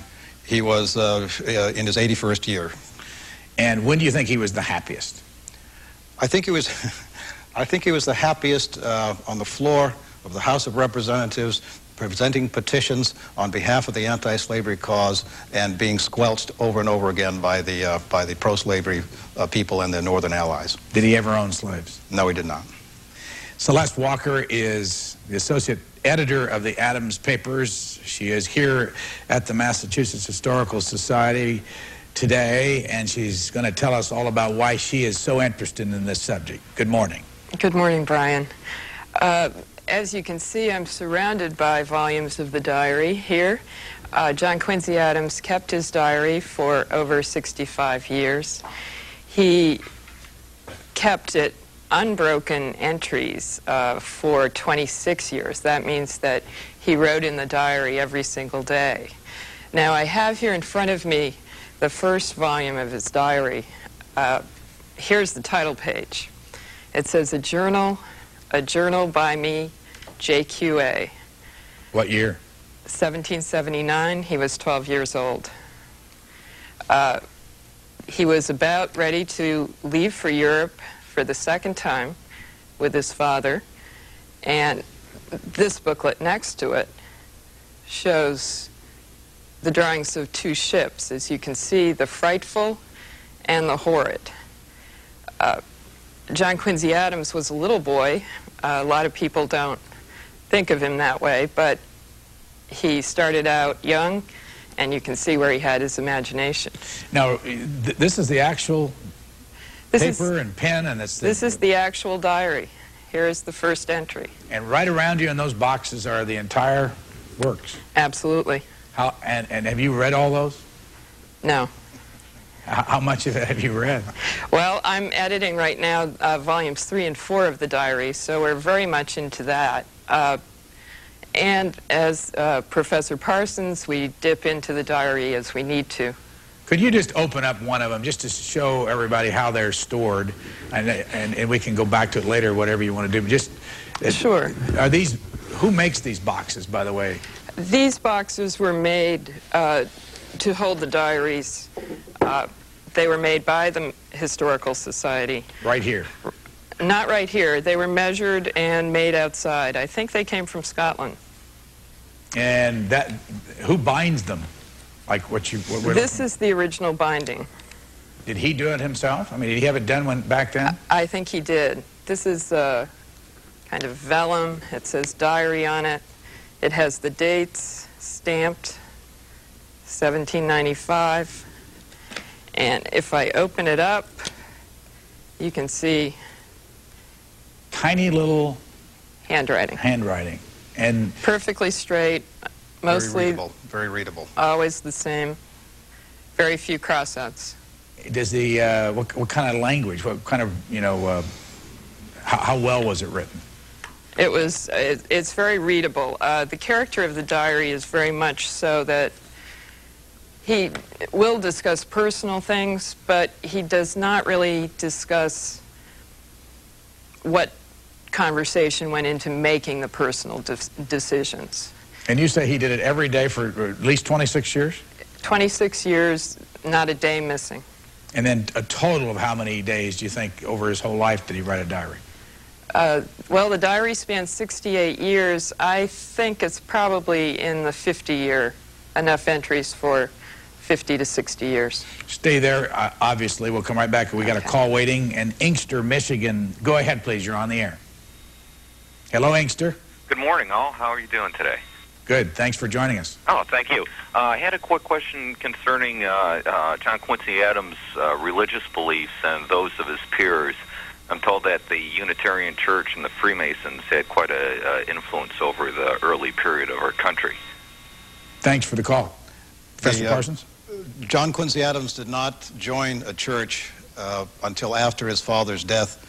He was uh, uh, in his 81st year. And when do you think he was the happiest? I think he was, I think he was the happiest uh, on the floor of the House of Representatives, presenting petitions on behalf of the anti-slavery cause and being squelched over and over again by the uh, by the pro-slavery uh, people and their northern allies. Did he ever own slaves? No, he did not. Celeste Walker is the associate editor of the Adams Papers. She is here at the Massachusetts Historical Society today, and she's going to tell us all about why she is so interested in this subject. Good morning. Good morning, Brian. Uh, as you can see, I'm surrounded by volumes of the diary here. Uh, John Quincy Adams kept his diary for over 65 years. He kept it unbroken entries uh, for 26 years. That means that he wrote in the diary every single day. Now, I have here in front of me the first volume of his diary. Uh, here's the title page. It says, A Journal, a Journal by me, JQA. What year? 1779. He was 12 years old. Uh, he was about ready to leave for Europe for the second time with his father. And this booklet next to it shows the drawings of two ships. As you can see, the Frightful and the Horrid. Uh, John Quincy Adams was a little boy. Uh, a lot of people don't think of him that way, but he started out young, and you can see where he had his imagination. Now, th this is the actual this paper is, and pen, and it's this is the actual diary. Here is the first entry. And right around you in those boxes are the entire works. Absolutely. How and and have you read all those? No. How, how much of it have you read? Well, I'm editing right now uh, volumes three and four of the diary, so we're very much into that. Uh, and as uh, Professor Parsons, we dip into the diary as we need to. Could you just open up one of them just to show everybody how they're stored, and and, and we can go back to it later, whatever you want to do. Just sure. Are these? Who makes these boxes, by the way? These boxes were made uh, to hold the diaries. Uh, they were made by the Historical Society. Right here. Not right here. They were measured and made outside. I think they came from Scotland. And that, who binds them? Like what you? What this is the original binding. Did he do it himself? I mean, did he have it done when back then? I think he did. This is uh, kind of vellum. It says diary on it. It has the dates stamped, 1795. And if I open it up, you can see tiny little handwriting. Handwriting. And perfectly straight, mostly very readable. Very readable. Always the same. Very few crossouts. Does the uh, what, what kind of language? What kind of you know? Uh, how, how, well was it written? It was. It, it's very readable. Uh, the character of the diary is very much so that he will discuss personal things, but he does not really discuss what conversation went into making the personal de decisions. And you say he did it every day for at least 26 years? 26 years, not a day missing. And then a total of how many days do you think over his whole life did he write a diary? Uh, well, the diary spans 68 years. I think it's probably in the 50 year, enough entries for 50 to 60 years. Stay there, uh, obviously. We'll come right back. We got okay. a call waiting in Inkster, Michigan. Go ahead, please. You're on the air. Hello, Inkster. Good morning, all. How are you doing today? Good. Thanks for joining us. Oh, thank you. Uh, I had a quick question concerning uh, uh, John Quincy Adams' uh, religious beliefs and those of his peers. I'm told that the Unitarian Church and the Freemasons had quite a uh, influence over the early period of our country. Thanks for the call. Professor The, uh, Parsons? John Quincy Adams did not join a church uh, until after his father's death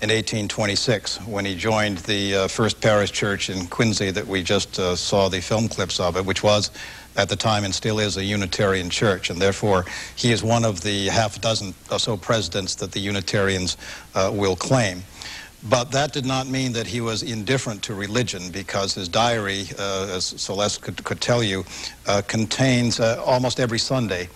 in 1826 when he joined the uh, First Parish Church in Quincy that we just uh, saw the film clips of it, which was at the time and still is a Unitarian church. And therefore, he is one of the half dozen or so presidents that the Unitarians uh, will claim. But that did not mean that he was indifferent to religion because his diary, uh, as Celeste could, could tell you, uh, contains uh, almost every Sunday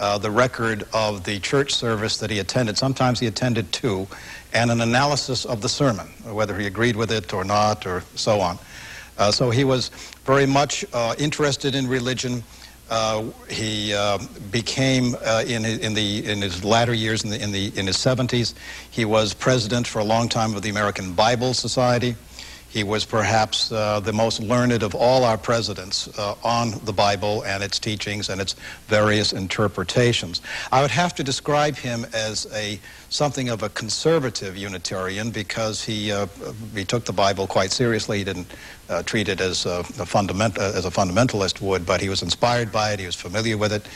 uh, the record of the church service that he attended. Sometimes he attended two, and an analysis of the sermon, whether he agreed with it or not, or so on. Uh, so he was very much uh, interested in religion. Uh, he uh, became uh, in, his, in, the, in his latter years, in, the, in, the, in his 70s, he was president for a long time of the American Bible Society. He was perhaps uh, the most learned of all our presidents uh, on the Bible and its teachings and its various interpretations. I would have to describe him as a something of a conservative Unitarian because he uh, he took the Bible quite seriously. He didn't uh, treat it as a, a fundament as a fundamentalist would, but he was inspired by it. He was familiar with it.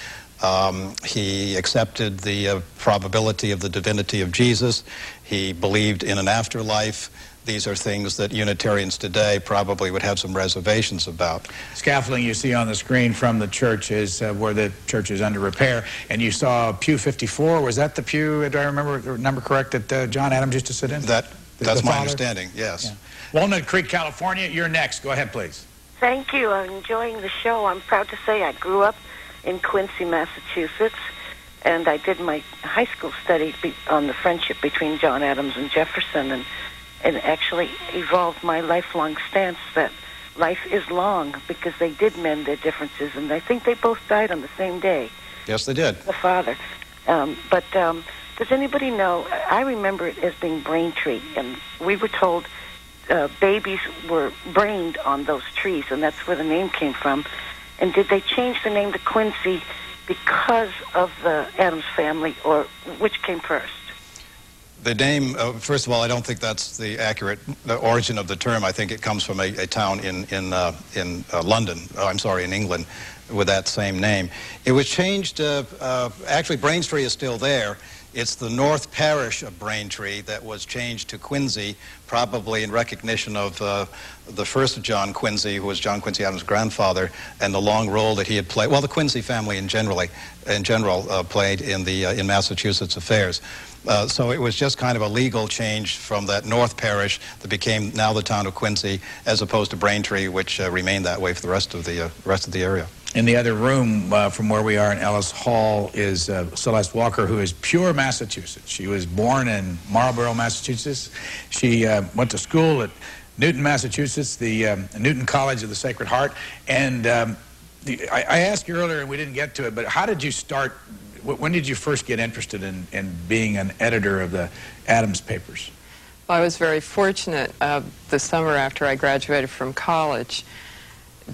Um, he accepted the uh, probability of the divinity of Jesus. He believed in an afterlife. These are things that Unitarians today probably would have some reservations about. Scaffolding you see on the screen from the church is uh, where the church is under repair. And you saw Pew 54. Was that the pew, do I remember the number correct, that uh, John Adams used to sit in? That, The- that's the my father? understanding, yes. Walnut Creek, California. You're next. Go ahead, please. Thank you. I'm enjoying the show. I'm proud to say I grew up in Quincy, Massachusetts, and I did my high school study be- on the friendship between John Adams and Jefferson, and and actually evolved my lifelong stance that life is long because they did mend their differences, and I think they both died on the same day. Yes, they did. The father. Um, but um, does anybody know? I remember it as being Braintree, and we were told uh, babies were brained on those trees, and that's where the name came from. And did they change the name to Quincy because of the Adams family, or which came first? The name, uh, first of all, I don't think that's the accurate the origin of the term. I think it comes from a, a town in, in, uh, in uh, London, oh, I'm sorry, in England, with that same name. It was changed, uh, uh, actually, Braintree is still there. It's the North Parish of Braintree that was changed to Quincy, probably in recognition of uh, the first John Quincy, who was John Quincy Adams' grandfather, and the long role that he had played. Well, the Quincy family in generally, in general, uh, played in the uh, in Massachusetts affairs. Uh, so it was just kind of a legal change from that North Parish that became now the town of Quincy, as opposed to Braintree, which uh, remained that way for the rest of the uh, rest of the area. In the other room uh, from where we are in Ellis Hall is uh, Celeste Walker, who is pure Massachusetts. She was born in Marlborough, Massachusetts. She uh, went to school at Newton, Massachusetts, the um, Newton College of the Sacred Heart. And um, I asked you earlier, and we didn't get to it, but how did you start? Wh- When did you first get interested in, in being an editor of the Adams papers? Well, I was very fortunate. Uh, the summer after I graduated from college,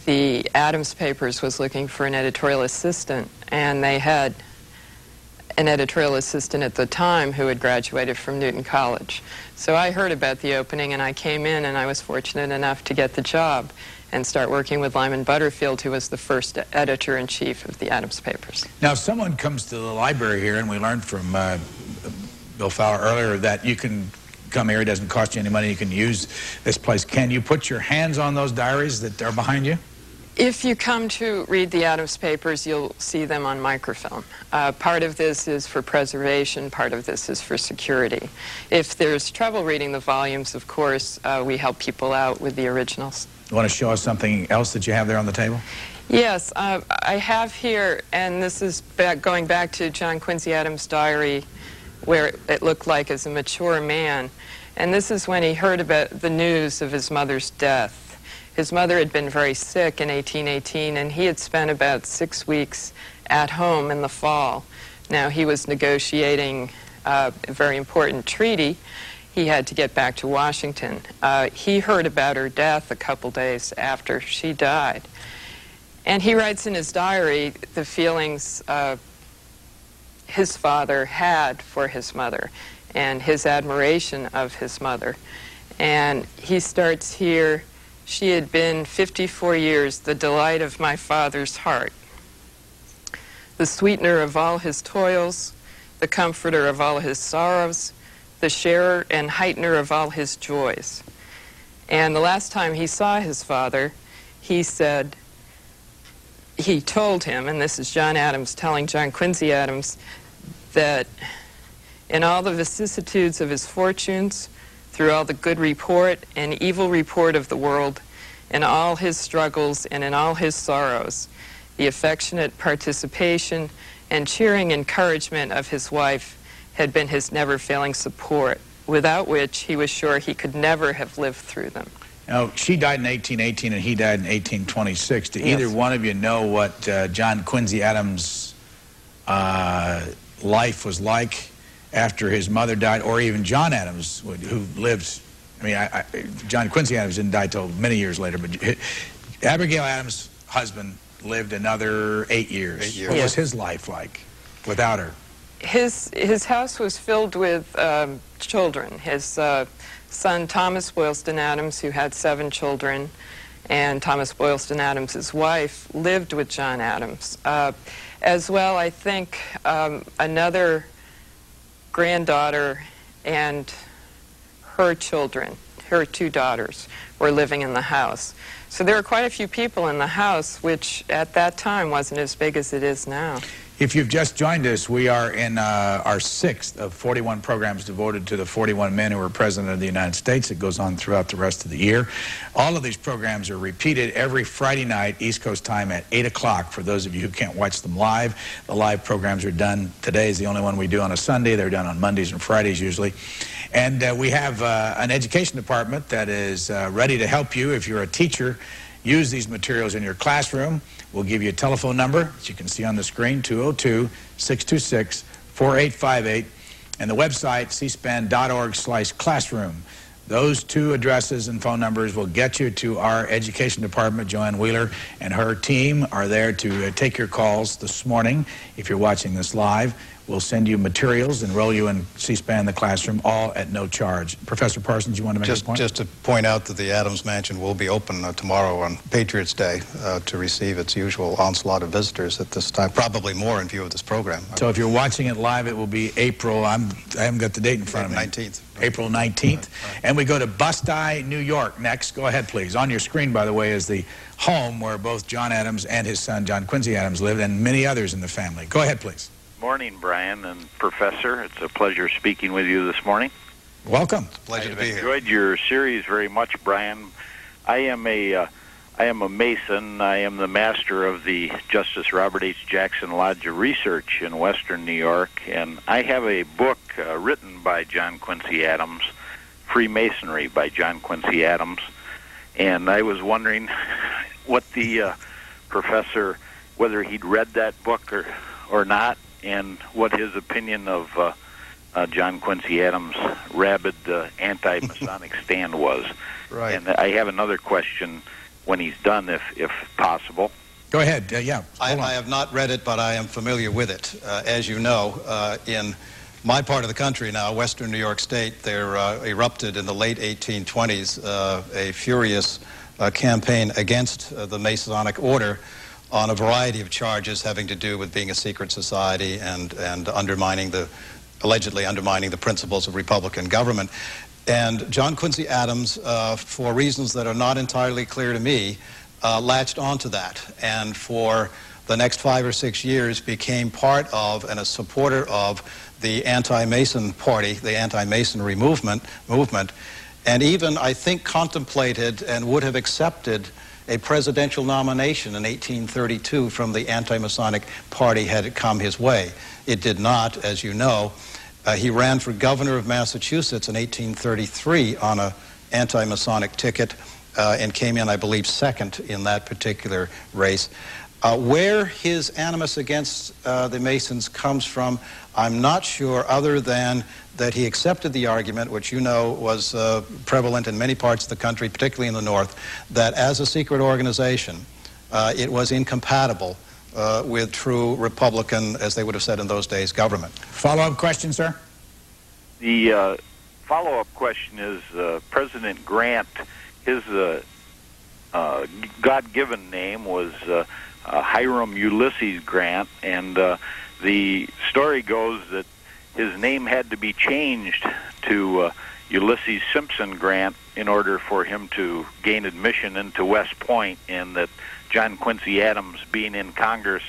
the Adams Papers was looking for an editorial assistant, and they had an editorial assistant at the time who had graduated from Newton College. So I heard about the opening, and I came in, and I was fortunate enough to get the job and start working with Lyman Butterfield, who was the first editor-in-chief of the Adams Papers. Now, if someone comes to the library here, and we learned from uh, Bill Fowler earlier that you can come here, it doesn't cost you any money, you can use this place. Can you put your hands on those diaries that are behind you? If you come to read the Adams papers, you'll see them on microfilm. Uh, part of this is for preservation, part of this is for security. If there's trouble reading the volumes, of course, uh, we help people out with the originals. You want to show us something else that you have there on the table? Yes, uh, I have here, and this is back, going back to John Quincy Adams' diary, where it, it looked like as a mature man. And this is when he heard about the news of his mother's death. His mother had been very sick in 1818, and he had spent about six weeks at home in the fall. Now, he was negotiating uh, a very important treaty. he had to get back to Washington. Uh, he heard about her death a couple days after she died. And he writes in his diary the feelings uh, his father had for his mother and his admiration of his mother. And he starts here, she had been 54 years the delight of my father's heart, the sweetener of all his toils, the comforter of all his sorrows, the sharer and heightener of all his joys. And the last time he saw his father, he said, he told him, and this is John Adams telling John Quincy Adams, that in all the vicissitudes of his fortunes, through all the good report and evil report of the world, in all his struggles and in all his sorrows, the affectionate participation and cheering encouragement of his wife had been his never failing support, without which he was sure he could never have lived through them. Now, she died in 1818 and he died in 1826. Do Yes. either one of you know what uh, John Quincy Adams' uh, life was like after his mother died, or even John Adams, who who lived? I mean, I, I, John Quincy Adams didn't die till many years later, but Abigail Adams' husband lived another eight years. Eight years. What Yeah. was his life like without her? his his house was filled with um, children. His uh, son Thomas Boylston Adams, who had seven children, and Thomas Boylston Adams' wife lived with John Adams. Uh, as well, I think um, another granddaughter and her children, her two daughters, were living in the house. So there were quite a few people in the house, which at that time wasn't as big as it is now. If you've just joined us, we are in uh, our sixth of 41 programs devoted to the 41 men who were President of the United States. It goes on throughout the rest of the year. All of these programs are repeated every Friday night, East Coast time at 8 o'clock. For those of you who can't watch them live, the live programs are done. Today is the only one we do on a Sunday. They're done on Mondays and Fridays usually. And uh, we have uh, an education department that is uh, ready to help you if you're a teacher. Use these materials in your classroom. We'll give you a telephone number, as you can see on the screen, 202-626-4858, and the website, cspan.org slash classroom. Those two addresses and phone numbers will get you to our education department. Joanne Wheeler and her team are there to uh, take your calls this morning. If you're watching this live, we'll send you materials, enroll you in C-SPAN the classroom, all at no charge. Professor Parsons, you want to make Just, a point? just to point out that the Adams Mansion will be open uh, tomorrow on Patriots Day uh, to receive its usual onslaught of visitors at this time, probably more in view of this program. So if you're watching it live, it will be April, I'm, I haven't got the date in front of me. 19th. April 19th. And we go to Busti, New York next. Go ahead, please. On your screen, by the way, is the home where both John Adams and his son, John Quincy Adams, lived, and many others in the family. Go ahead, please. Morning, Brian and Professor. It's a pleasure speaking with you this morning. Welcome. Pleasure to be here. I enjoyed your series very much, Brian. I am a uh, I am a Mason. I am the master of the Justice Robert H. Jackson Lodge of Research in Western New York, and I have a book uh, written by John Quincy Adams, Freemasonry by John Quincy Adams, and I was wondering what the uh, professor whether he'd read that book or or not, and what his opinion of uh, uh, John Quincy Adams' rabid uh, anti-Masonic stand was. Right. And I have another question when he's done, if if possible. Go ahead. Uh, yeah. I, I have not read it, but I am familiar with it. Uh, as you know, uh, in my part of the country now, western New York State, there uh, erupted in the late 1820s uh, a furious uh, campaign against uh, the Masonic Order on a variety of charges having to do with being a secret society and, and undermining the, allegedly undermining the principles of Republican government. And John Quincy Adams, uh, for reasons that are not entirely clear to me, uh, latched onto that. And for the next five or six years became part of and a supporter of the anti-Mason party, the anti-Masonry movement, movement, and even, I think, contemplated and would have accepted a presidential nomination in 1832 from the anti-Masonic party had it come his way. It did not, as you know. Uh, he ran for governor of Massachusetts in 1833 on a anti-Masonic ticket uh, and came in, I believe, second in that particular race. Uh, where his animus against uh, the Masons comes from, I'm not sure, other than that he accepted the argument, which you know was uh, prevalent in many parts of the country, particularly in the North, that as a secret organization, uh, it was incompatible uh, with true Republican, as they would have said in those days, government. Follow-up question, sir? The uh, follow-up question is uh, President Grant, his uh, uh, God-given name was uh, Hiram Ulysses Grant, and uh, the story goes that his name had to be changed to uh, Ulysses Simpson Grant in order for him to gain admission into West Point, and that John Quincy Adams being in Congress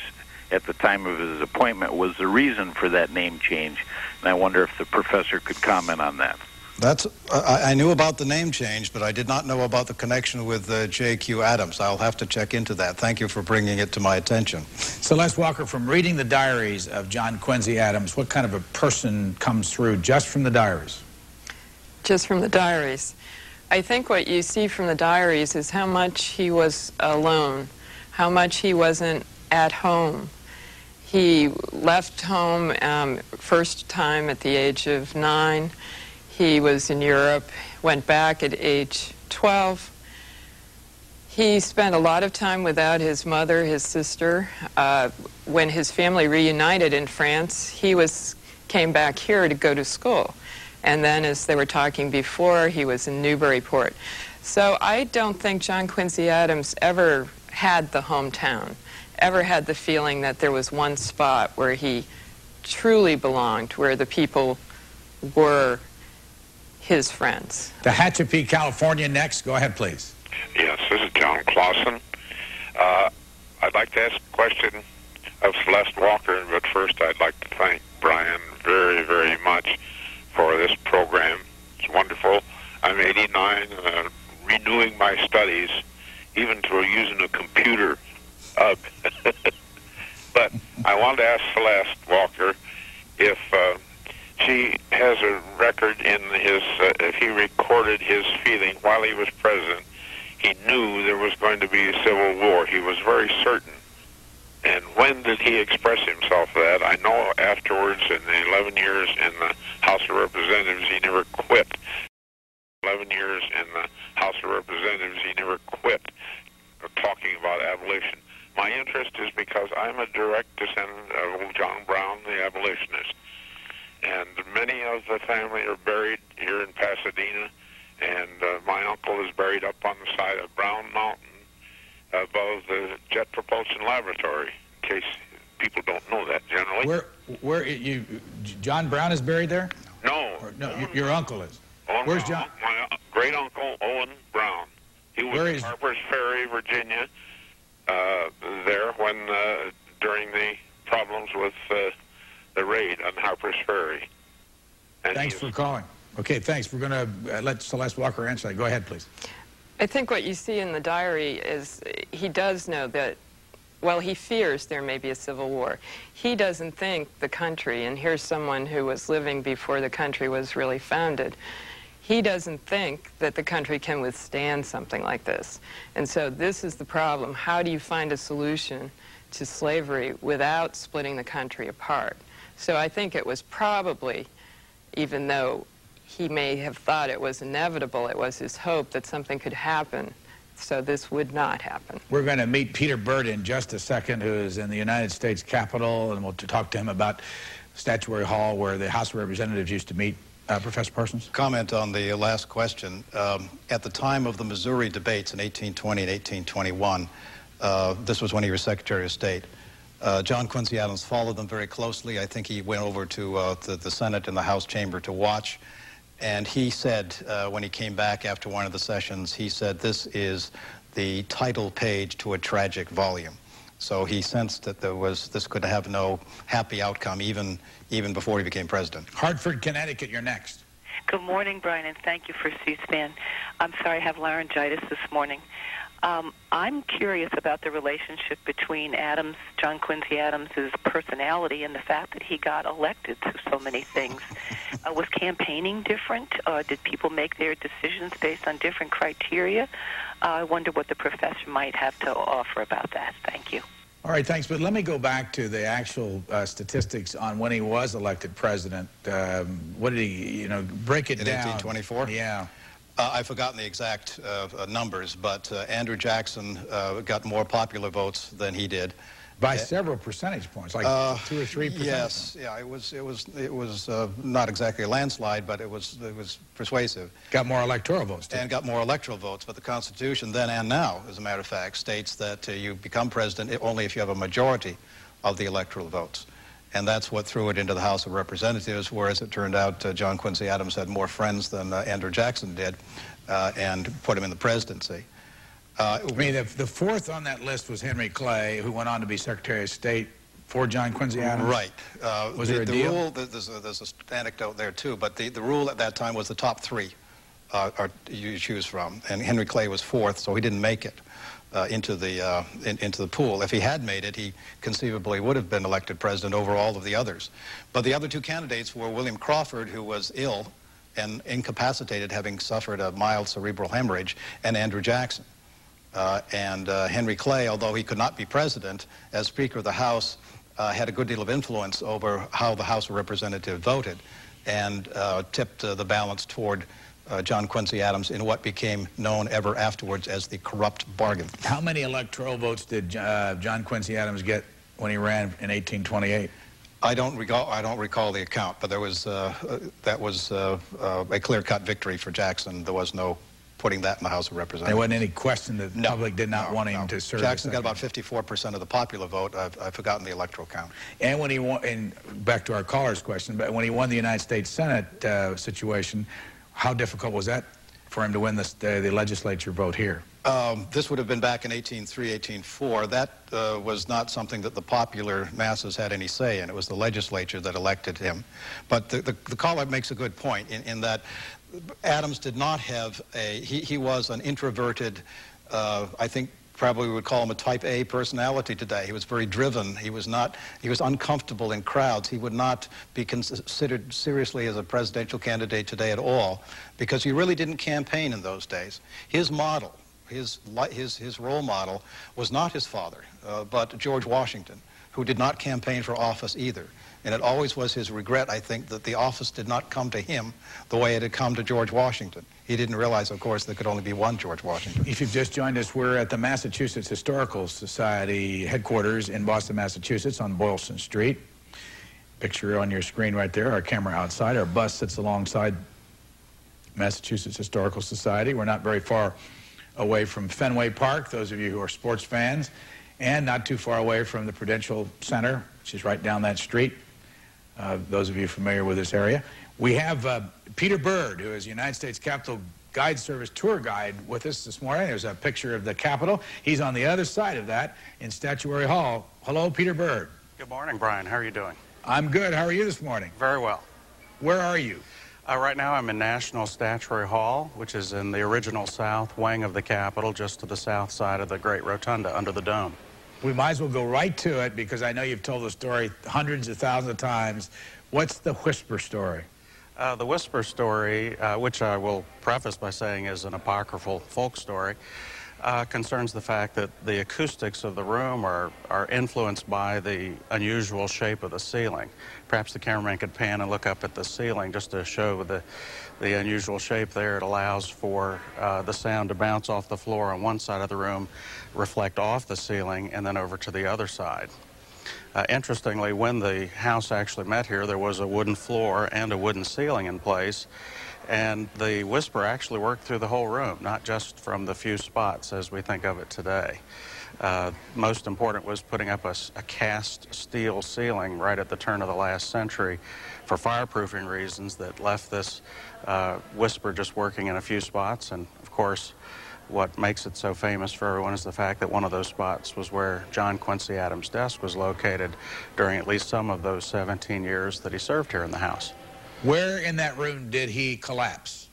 at the time of his appointment was the reason for that name change. And I wonder if the professor could comment on that. That's, I, I knew about the name change, but I did not know about the connection with uh, J.Q. Adams. I'll have to check into that. Thank you for bringing it to my attention. Celeste Walker, from reading the diaries of John Quincy Adams, what kind of a person comes through just from the diaries? Just from the diaries. I think what you see from the diaries is how much he was alone, how much he wasn't at home. He left home um, first time at the age of nine. He was in Europe, went back at age 12. He spent a lot of time without his mother, his sister. Uh, when his family reunited in France, he was came back here to go to school. And then, as they were talking before, he was in Newburyport. So I don't think John Quincy Adams ever had the hometown, ever had the feeling that there was one spot where he truly belonged, where the people were his friends. Tehachapi, California next. Go ahead, please. Yes, this is John Clausen. Uh, I'd like to ask a question of Celeste Walker, but first I'd like to thank Brian very, very much for this program. It's wonderful. I'm 89, and I'm renewing my studies, even to using a computer. Uh, but I wanted to ask Celeste Walker if uh, she has a record in his, uh, if he recorded his feeling while he was president, he knew there was going to be a civil war. He was very certain. And when did he express himself that? I know afterwards, in the 11 years in the House of Representatives, he never quit. 11 years in the House of Representatives, he never quit talking about abolition. My interest is because I'm a direct descendant of John Brown, the abolitionist. And many of the family are buried here in Pasadena, and uh, my uncle is buried up on the side of Brown Mountain above the Jet Propulsion Laboratory, in case people don't know that generally. Where, where you, John Brown is buried there? No. Or, no, your, your, uncle is. Owen Where's Brown, John? My great uncle Owen Brown. He was Where in Harper's Ferry, Virginia, uh, there when uh, during the problems with uh, the raid on Harper's Ferry. And Thanks for calling. Okay, thanks. We're going to uh, let Celeste Walker answer that. Go ahead, please. I think what you see in the diary is he does know that, well, he fears there may be a civil war. He doesn't think the country, and here's someone who was living before the country was really founded, he doesn't think that the country can withstand something like this. And so this is the problem. How do you find a solution to slavery without splitting the country apart? So I think it was probably, even though he may have thought it was inevitable, it was his hope that something could happen so this would not happen. We're going to meet Peter Bird in just a second, who is in the United States Capitol, and we'll talk to him about Statuary Hall, where the House of Representatives used to meet. Uh, Professor Parsons? Comment on the last question. Um, at the time of the Missouri debates in 1820 and 1821, uh, this was when he was Secretary of State, uh, John Quincy Adams followed them very closely. I think he went over to uh, the, the Senate and the House chamber to watch. And he said, uh, when he came back after one of the sessions, he said, this is the title page to a tragic volume. So he sensed that there was, this could have no happy outcome even, even before he became president. Hartford, Connecticut, you're next. Good morning, Brian, and thank you for C-SPAN. I'm sorry I have laryngitis this morning. Um, I'm curious about the relationship between Adams, John Quincy Adams's personality, and the fact that he got elected to so many things. Uh, was campaigning different? Uh, did people make their decisions based on different criteria? Uh, I wonder what the professor might have to offer about that. Thank you. All right, thanks. But let me go back to the actual uh, statistics on when he was elected president. Um, what did he, you know, break it In down? 1824? Yeah. Uh, I've forgotten the exact uh, uh, numbers, but uh, Andrew Jackson uh, got more popular votes than he did. By several percentage points, like Uh, two or three percentage Yes, yeah, it was it was it was uh, not exactly a landslide, but it was it was persuasive. Got more electoral votes. And got more electoral votes. But the Constitution then and now, as a matter of fact, states that uh, you become president only if you have a majority of the electoral votes. And that's what threw it into the House of Representatives, whereas it turned out uh, John Quincy Adams had more friends than uh, Andrew Jackson did, uh, and put him in the presidency. Uh, I mean, the, the fourth on that list was Henry Clay, who went on to be Secretary of State for John Quincy Adams. Right. Uh, Was the, there a the deal? rule? There's a, there's an anecdote there too, but the, the rule at that time was the top three uh, are you choose from, and Henry Clay was fourth, so he didn't make it uh, into the uh, in, into the pool. If he had made it, he conceivably would have been elected president over all of the others. But the other two candidates were William Crawford, who was ill and incapacitated, having suffered a mild cerebral hemorrhage, and Andrew Jackson. Uh, and uh, Henry Clay, although he could not be president, as Speaker of the House, uh, had a good deal of influence over how the House of Representatives voted and uh, tipped the balance toward uh, John Quincy Adams in what became known ever afterwards as the corrupt bargain. How many electoral votes did uh, John Quincy Adams get when he ran in 1828? I don't recall. I don't recall the account, but there was uh, uh, that was uh, uh, a clear-cut victory for Jackson. There was no putting that in the House of Representatives. There wasn't any question that the public did not want him to serve. Jackson got about 54% of the popular vote. I've, I've forgotten the electoral count. And when he won, and back to our caller's question, but when he won the United States Senate uh, situation, how difficult was that for him to win this, the legislature vote here? Um, this would have been back in 1803, 1804. That uh, was not something that the popular masses had any say in. It was the legislature that elected him. But the, the, the caller makes a good point in, in that Adams did not have a, he, he was an introverted, uh, I think probably would call him a type A personality today. He was very driven. He was not, he was uncomfortable in crowds. He would not be considered seriously as a presidential candidate today at all because he really didn't campaign in those days. His model, his, his, his role model was not his father, uh, but George Washington, who did not campaign for office either. And it always was his regret, I think, that the office did not come to him the way it had come to George Washington. He didn't realize, of course, there could only be one George Washington. If you've just joined us, we're at the Massachusetts Historical Society headquarters in Boston, Massachusetts on Boylston Street. Picture on your screen right there, our camera outside. Our bus sits alongside Massachusetts Historical Society. We're not very far away from Fenway Park, those of you who are sports fans, and not too far away from the Prudential Center, which is right down that street. Uh, those of you familiar with this area. We have uh, Peter Bird, who is United States Capitol Guide Service tour guide with us this morning. There's a picture of the Capitol. He's on the other side of that in Statuary Hall. Hello, Peter Bird. Good morning, Brian. How are you doing? I'm good. How are you this morning? Very well. Where are you? Uh, right now, I'm in National Statuary Hall, which is in the original south wing of the Capitol, just to the south side of the Great Rotunda under the dome. We might as well go right to it because I know you've told the story hundreds of thousands of times. What's the whisper story? Uh, the Whisper story, uh, which I will preface by saying is an apocryphal folk story, uh, concerns the fact that the acoustics of the room are, are influenced by the unusual shape of the ceiling. Perhaps the cameraman could pan and look up at the ceiling just to show the, the unusual shape there. It allows for uh, the sound to bounce off the floor on one side of the room, reflect off the ceiling, and then over to the other side. Uh, interestingly, when the house actually met here, there was a wooden floor and a wooden ceiling in place, and the whisper actually worked through the whole room, not just from the few spots as we think of it today. Uh, most important was putting up a cast steel ceiling right at the turn of the last century for fireproofing reasons that left this uh, whisper just working in a few spots. And of course, what makes it so famous for everyone is the fact that one of those spots was where John Quincy Adams' desk was located during at least some of those 17 years that he served here in the House. Where in that room did he collapse?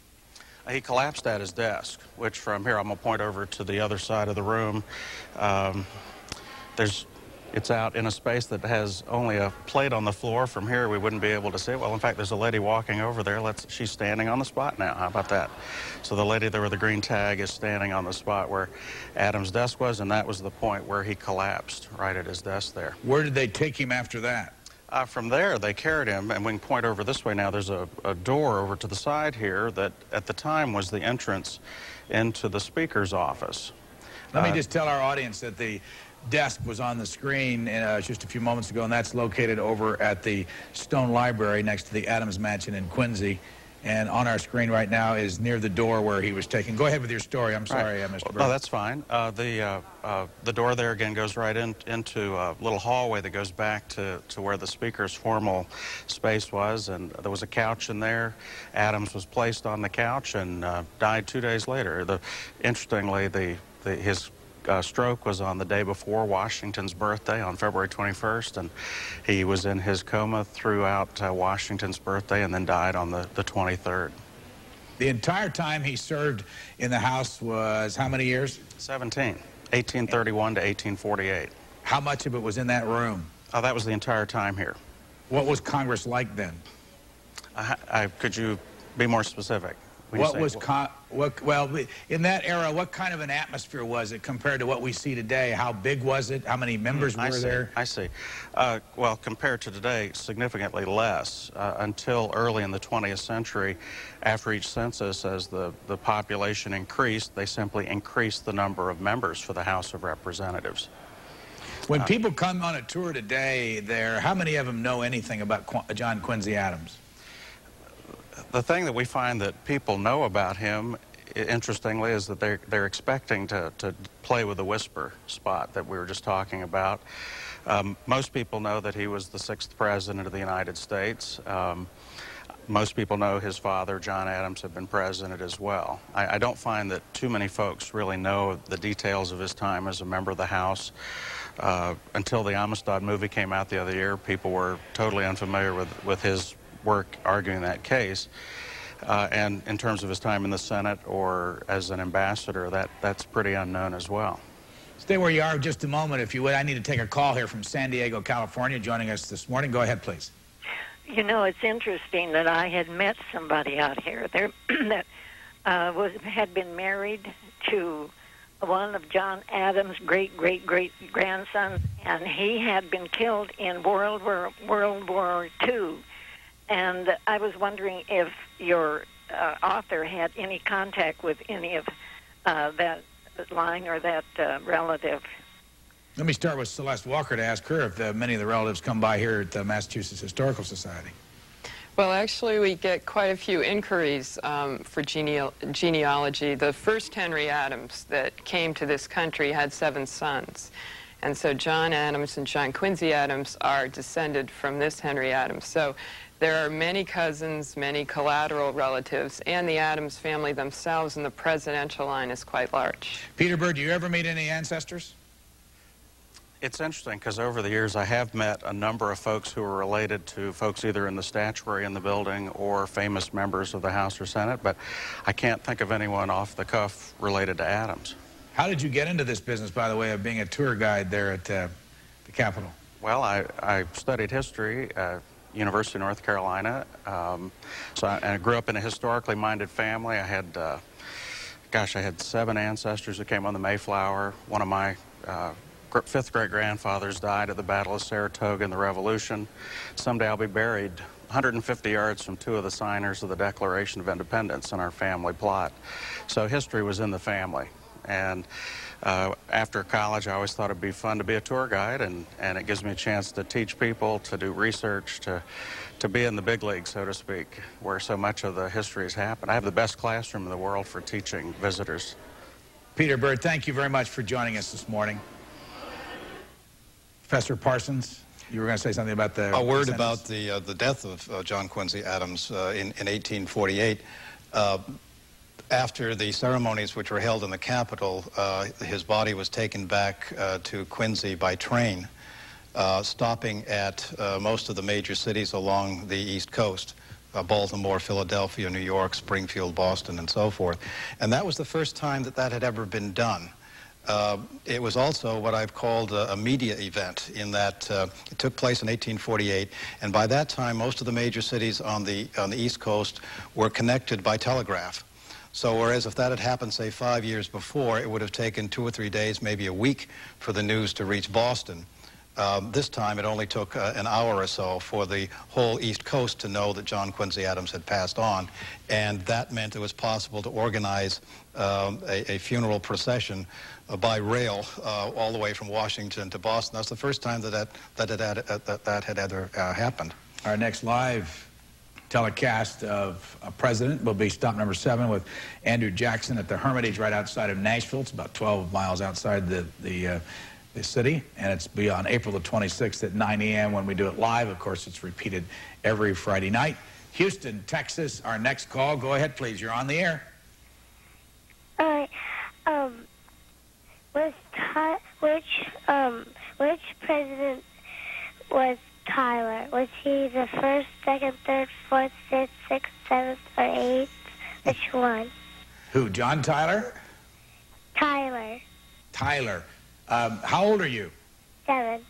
He collapsed at his desk, which from here I'm going to point over to the other side of the room. Um, there's it's out in a space that has only a plate on the floor. From here, we wouldn't be able to see it. Well, in fact, there's a lady walking over there. Let's, she's standing on the spot now. How about that? So the lady there with the green tag is standing on the spot where Adams' desk was, and that was the point where he collapsed, right at his desk there. Where did they take him after that? Uh, from there, they carried him, and we can point over this way now. There's a, a door over to the side here that at the time was the entrance into the speaker's office. Let me Uh, just tell our audience that the desk was on the screen uh, just a few moments ago, and that's located over at the Stone Library next to the Adams Mansion in Quincy. And on our screen right now is near the door where he was taken. Go ahead with your story. I'm sorry, uh, Mr. Burke. No, that's fine. Uh, the uh, uh, the door there again goes right in, into a little hallway that goes back to, to where the speaker's formal space was, and there was a couch in there. Adams was placed on the couch and uh, died two days later. The, interestingly, the, the his uh, stroke was on the day before Washington's birthday on February 21st, and he was in his coma throughout uh, Washington's birthday and then died on the, the 23rd. The entire time he served in the House was how many years? 17, 1831 to 1848. How much of it was in that room? Oh, that was the entire time here. What was Congress like then? I, I, could you be more specific? What was con- what? Well, in that era, what kind of an atmosphere was it compared to what we see today? How big was it? How many members Hmm, I were see, there? I see. Uh, well, compared to today, significantly less. Uh, until early in the 20th century, after each census, as the, the population increased, they simply increased the number of members for the House of Representatives. When people come on a tour today, there, how many of them know anything about Qu- John Quincy Adams? The thing that we find that people know about him, interestingly, is that they're, they're expecting to, to play with the whisper spot that we were just talking about. Um, most people know that he was the sixth president of the United States. Um, most people know his father, John Adams, had been president as well. I, I don't find that too many folks really know the details of his time as a member of the House. Uh, until the Amistad movie came out the other year, people were totally unfamiliar with, with his work arguing that case. Uh, and in terms of his time in the Senate or as an ambassador, that, that's pretty unknown as well. Stay where you are just a moment, if you would. I need to take a call here from San Diego, California, joining us this morning. Go ahead, please. You know, it's interesting that I had met somebody out here there that uh, was had been married to one of John Adams' great great great grandsons, and he had been killed in World War World War II. And I was wondering if your uh, author had any contact with any of uh, that line or that uh, relative. Let me start with Celeste Walker to ask her if uh, many of the relatives come by here at the Massachusetts Historical Society. Well, actually, we get quite a few inquiries um, for genea- genealogy. The first Henry Adams that came to this country had seven sons. And so John Adams and John Quincy Adams are descended from this Henry Adams. So there are many cousins, many collateral relatives, and the Adams family themselves in the presidential line is quite large. Peter Bird, do you ever meet any ancestors? It's interesting because over the years I have met a number of folks who are related to folks either in the statuary in the building or famous members of the House or Senate, but I can't think of anyone off the cuff related to Adams. How did you get into this business, by the way, of being a tour guide there at uh, the Capitol? Well, I, I studied history at University of North Carolina, um, so I, I grew up in a historically minded family. I had, uh, gosh, I had seven ancestors who came on the Mayflower. One of my uh, fifth great grandfathers died at the Battle of Saratoga in the Revolution. Someday I'll be buried 150 yards from two of the signers of the Declaration of Independence in our family plot. So history was in the family. And uh, after college, I always thought it'd be fun to be a tour guide, and, and it gives me a chance to teach people, to do research, to, to be in the big league, so to speak, where so much of the history has happened. I have the best classroom in the world for teaching visitors. Peter Bird, thank you very much for joining us this morning. Professor Parsons, you were going to say something about the A word the about the uh, the death of uh, John Quincy Adams uh, in, in 1848. After the ceremonies which were held in the Capitol, uh, his body was taken back uh, to Quincy by train, uh, stopping at uh, most of the major cities along the East Coast. Uh, Baltimore, Philadelphia, New York, Springfield, Boston, and so forth. And that was the first time that that had ever been done. Uh, it was also what I've called a, a media event in that it took place in 1848, and by that time, most of the major cities on the, on the East Coast were connected by telegraph. So whereas if that had happened, say, five years before, it would have taken two or three days, maybe a week, for the news to reach Boston. Um, this time, it only took uh, an hour or so for the whole East Coast to know that John Quincy Adams had passed on, and that meant it was possible to organize um, a, a, funeral procession uh, by rail uh, all the way from Washington to Boston. That's the first time that that, that, had, uh, that, that had ever uh, happened. Our next live telecast of a president will be stop number seven with Andrew Jackson at the Hermitage right outside of Nashville. It's about 12 miles outside the, the, uh, the city, and it's be on April the 26th at 9 a.m. when we do it live. Of course, it's repeated every Friday night. Houston, Texas, our next call. Go ahead, please. You're on the air. All right. Um, which um, which president was Tyler. Was he the first, second, third, fourth, fifth, sixth, seventh, or eighth? Which one? Who, John Tyler? Tyler. Tyler. Um, how old are you? Seven.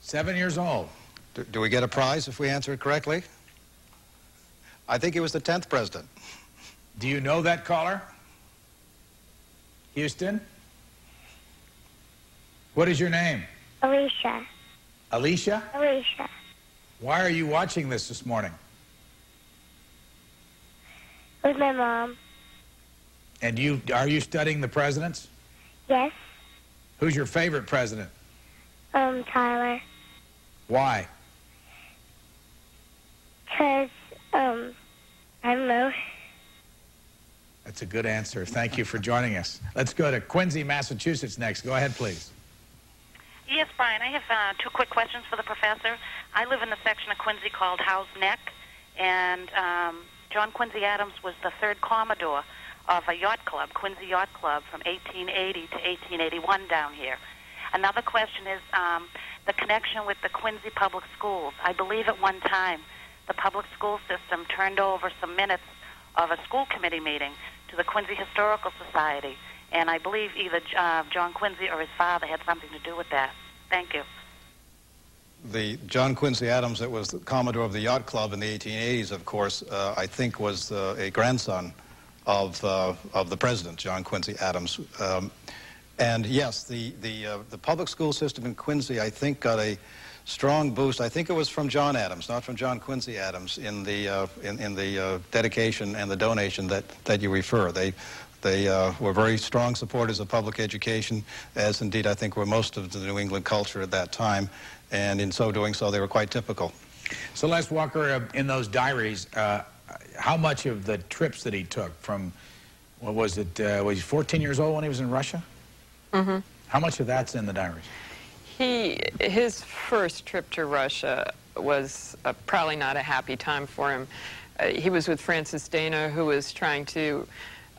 Seven years old. Do, do we get a prize if we answer it correctly? I think he was the 10th president. Do you know that caller? Houston? What is your name? Alicia. Alicia? Alicia. Why are you watching this this morning? With my mom. And you are you studying the presidents? Yes. Who's your favorite president? Um, Tyler. Why? Because, um, I don't know. That's a good answer. Thank you for joining us. Let's go to Quincy, Massachusetts next. Go ahead, please. Yes, Brian, I have uh, two quick questions for the professor. I live in the section of Quincy called Houghs Neck, and um, John Quincy Adams was the third Commodore of a yacht club, Quincy Yacht Club, from 1880 to 1881 down here. Another question is um, the connection with the Quincy Public Schools. I believe at one time the public school system turned over some minutes of a school committee meeting to the Quincy Historical Society and I believe either uh, John Quincy or his father had something to do with that. Thank you. The John Quincy Adams that was the Commodore of the Yacht Club in the 1880s, of course, uh, I think was uh, a grandson of, uh, of the president, John Quincy Adams. Um, and yes, the, the, uh, the public school system in Quincy, I think, got a strong boost. I think it was from John Adams, not from John Quincy Adams, in the, uh, in, in the dedication and the donation that, that you refer. They they uh, were very strong supporters of public education, as indeed I think were most of the New England culture at that time. And in so doing so, they were quite typical. Celeste Walker, uh, in those diaries, uh, how much of the trips that he took from, what was it, uh, was he 14 years old when he was in Russia? Mm-hmm. How much of that's in the diaries? He, his first trip to Russia was uh, probably not a happy time for him. Uh, he was with Francis Dana, who was trying to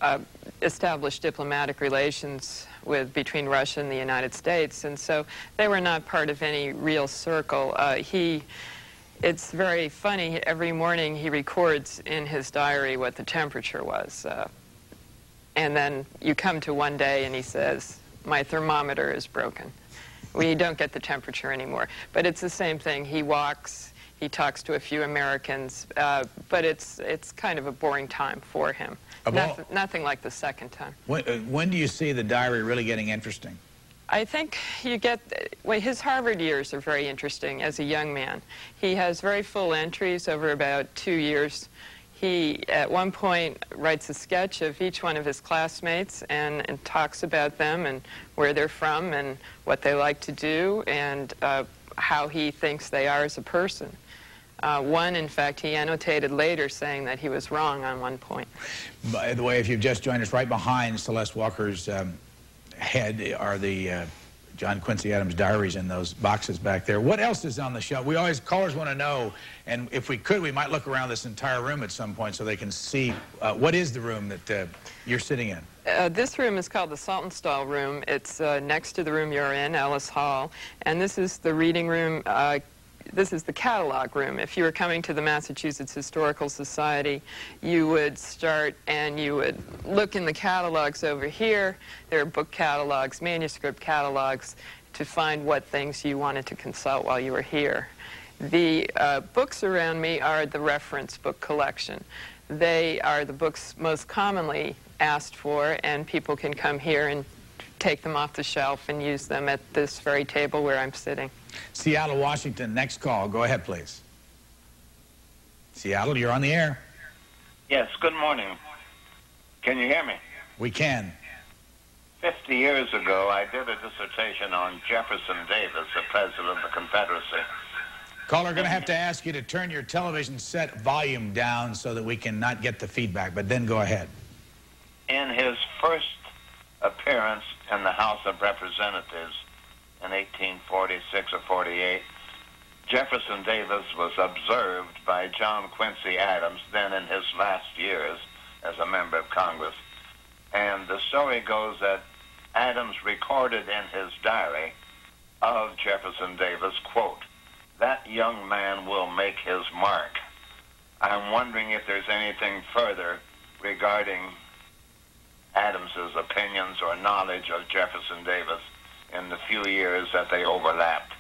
uh, established diplomatic relations with between Russia and the United States, and so they were not part of any real circle. Uh, he, it's very funny. Every morning he records in his diary what the temperature was, uh, and then you come to one day and he says, "My thermometer is broken." We don't get the temperature anymore, but it's the same thing. He walks. He talks to a few Americans, uh, but it's it's kind of a boring time for him. Nothing, nothing, like the second time. When, uh, when do you see the diary really getting interesting? I think you get, well, his Harvard years are very interesting as a young man. He has very full entries over about two years. He, at one point, writes a sketch of each one of his classmates and, and talks about them and where they're from and what they like to do and uh, how he thinks they are as a person. Uh, one, in fact, he annotated later saying that he was wrong on one point. By the way, if you've just joined us, right behind Celeste Walker's um, head are the uh, John Quincy Adams diaries in those boxes back there. What else is on the shelf? We always, callers want to know, and if we could, we might look around this entire room at some point so they can see uh, what is the room that uh, you're sitting in. Uh, this room is called the Saltonstall Room. It's uh, next to the room you're in, Ellis Hall. And this is the reading room. Uh, this is the catalog room. If you were coming to the Massachusetts Historical Society, you would start and you would look in the catalogs over here. There are book catalogs, manuscript catalogs, to find what things you wanted to consult while you were here. The uh, books around me are the reference book collection. They are the books most commonly asked for, and people can come here and take them off the shelf and use them at this very table where I'm sitting. Seattle, Washington, next call. Go ahead, please. Seattle, you're on the air. Yes, good morning. Can you hear me? We can. 50 years ago, I did a dissertation on Jefferson Davis, the President of the Confederacy. Caller, going to have to ask you to turn your television set volume down so that we can not get the feedback, but then go ahead. In his first appearance in the House of Representatives in 1846 or 48, Jefferson Davis was observed by John Quincy Adams, then in his last years as a member of Congress. And the story goes that Adams recorded in his diary of Jefferson Davis, quote, that young man will make his mark. I'm wondering if there's anything further regarding Adams's opinions or knowledge of Jefferson Davis in the few years that they overlapped.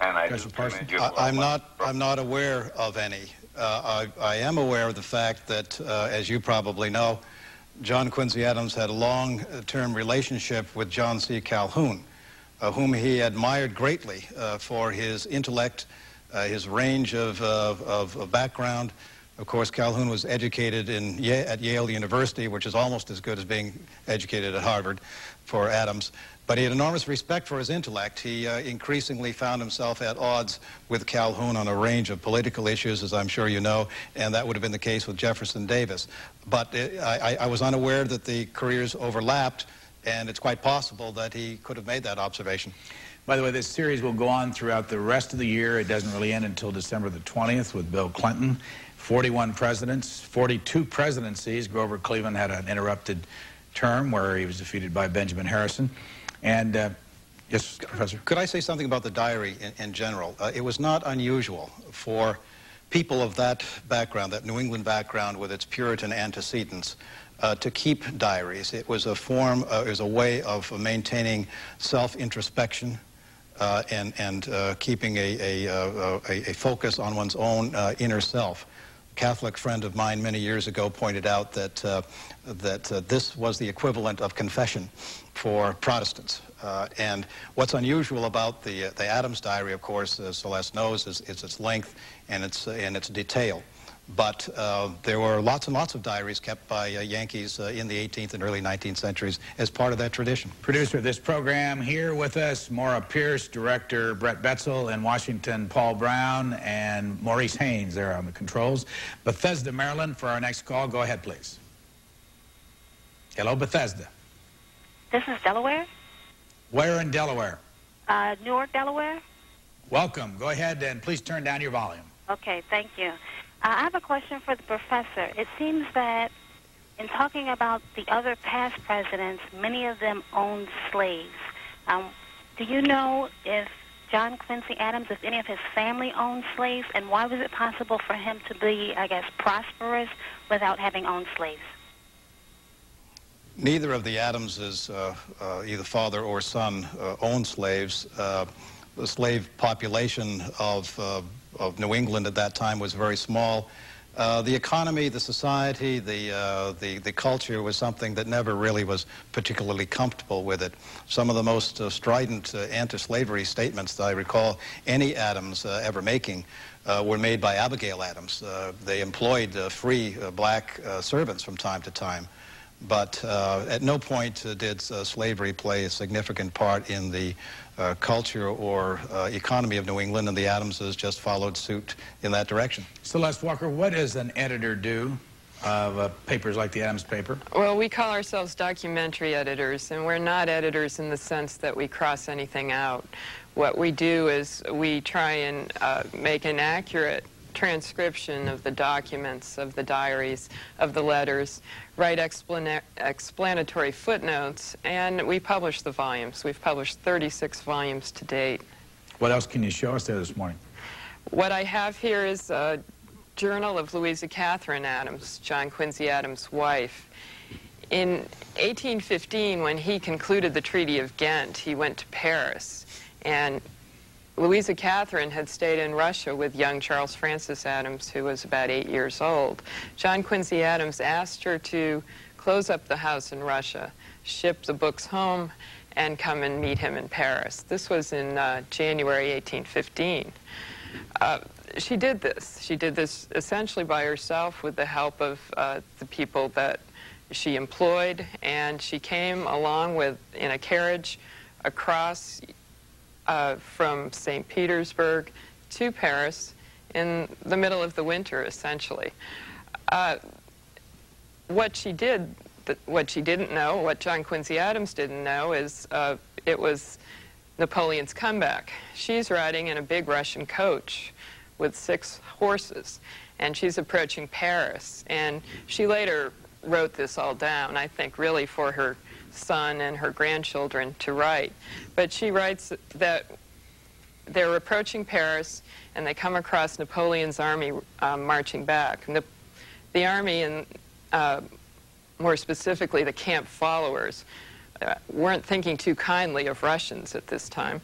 And I do commend you. I, am not. I'm not aware of any. Uh, I, I, am aware of the fact that, uh, as you probably know, John Quincy Adams had a long-term relationship with John C. Calhoun, uh, whom he admired greatly uh, for his intellect, uh, his range of, of, of background, of course, Calhoun was educated in, at Yale University, which is almost as good as being educated at Harvard for Adams. But he had enormous respect for his intellect. He uh, increasingly found himself at odds with Calhoun on a range of political issues, as I'm sure you know, and that would have been the case with Jefferson Davis. But it, uh, I, I was unaware that the careers overlapped, and it's quite possible that he could have made that observation. By the way, this series will go on throughout the rest of the year. It doesn't really end until December the 20th with Bill Clinton. 41 presidents, 42 presidencies. Grover Cleveland had an interrupted term where he was defeated by Benjamin Harrison. And, uh, yes, Professor? Could I say something about the diary in, in general? Uh, it was not unusual for people of that background, that New England background with its Puritan antecedents, uh, to keep diaries. It was a form, uh, it was a way of maintaining self-introspection, uh, and, and uh, keeping a, a, a, a, focus on one's own inner self. Catholic friend of mine many years ago pointed out that, uh, that uh, this was the equivalent of confession for Protestants. Uh, and what's unusual about the, uh, the Adams Diary, of course, as Celeste knows, is, is its length and its, uh, and its detail. But uh, there were lots and lots of diaries kept by uh, Yankees uh, in the 18th and early 19th centuries as part of that tradition. Producer of this program here with us, Maura Pierce, director Brett Betzel in Washington, Paul Brown, and Maurice Haynes there on the controls. Bethesda, Maryland, for our next call. Go ahead, please. Hello, Bethesda. This is Delaware? Where in Delaware? Uh, Newark, Delaware. Welcome. Go ahead and please turn down your volume. Okay, thank you. I have a question for the professor. It seems that in talking about the other past presidents, many of them owned slaves. Um, do you know if John Quincy Adams, if any of his family owned slaves, and why was it possible for him to be, I guess, prosperous without having owned slaves? Neither of the Adamses, uh, uh, either father or son, uh, owned slaves. Uh, the slave population of uh, of New England at that time was very small. Uh, the economy, the society, the, uh, the, the culture was something that never really was particularly comfortable with it. Some of the most uh, strident uh, anti-slavery statements that I recall any Adams uh, ever making uh, were made by Abigail Adams. they employed free black servants from time to time. But at no point did slavery play a significant part in the uh, culture or uh, economy of New England, and the Adamses just followed suit in that direction. Celeste Walker, what does an editor do of uh, papers like the Adams paper? Well, we call ourselves documentary editors, and we're not editors in the sense that we cross anything out. What we do is we try and uh, make an accurate transcription of the documents, of the diaries, of the letters, write explana explanatory footnotes, and we publish the volumes. We've published 36 volumes to date. What else can you show us there this morning? What I have here is a journal of Louisa Catherine Adams, John Quincy Adams' wife. In 1815, when he concluded the Treaty of Ghent, he went to Paris. And Louisa Catherine had stayed in Russia with young Charles Francis Adams, who was about eight years old. John Quincy Adams asked her to close up the house in Russia, ship the books home, and come and meet him in Paris. This was in uh, January 1815. Uh, she did this. She did this essentially by herself with the help of uh, the people that she employed, and she came along with in a carriage across uh, from St. Petersburg to Paris in the middle of the winter, essentially. Uh, what she did, what she didn't know, what John Quincy Adams didn't know, is uh, it was Napoleon's comeback. She's riding in a big Russian coach with six horses, and she's approaching Paris. And she later wrote this all down, I think, really for her son and her grandchildren to write. But she writes that they're approaching Paris, and they come across Napoleon's army uh, marching back. And the, the army, and uh, more specifically the camp followers, uh, weren't thinking too kindly of Russians at this time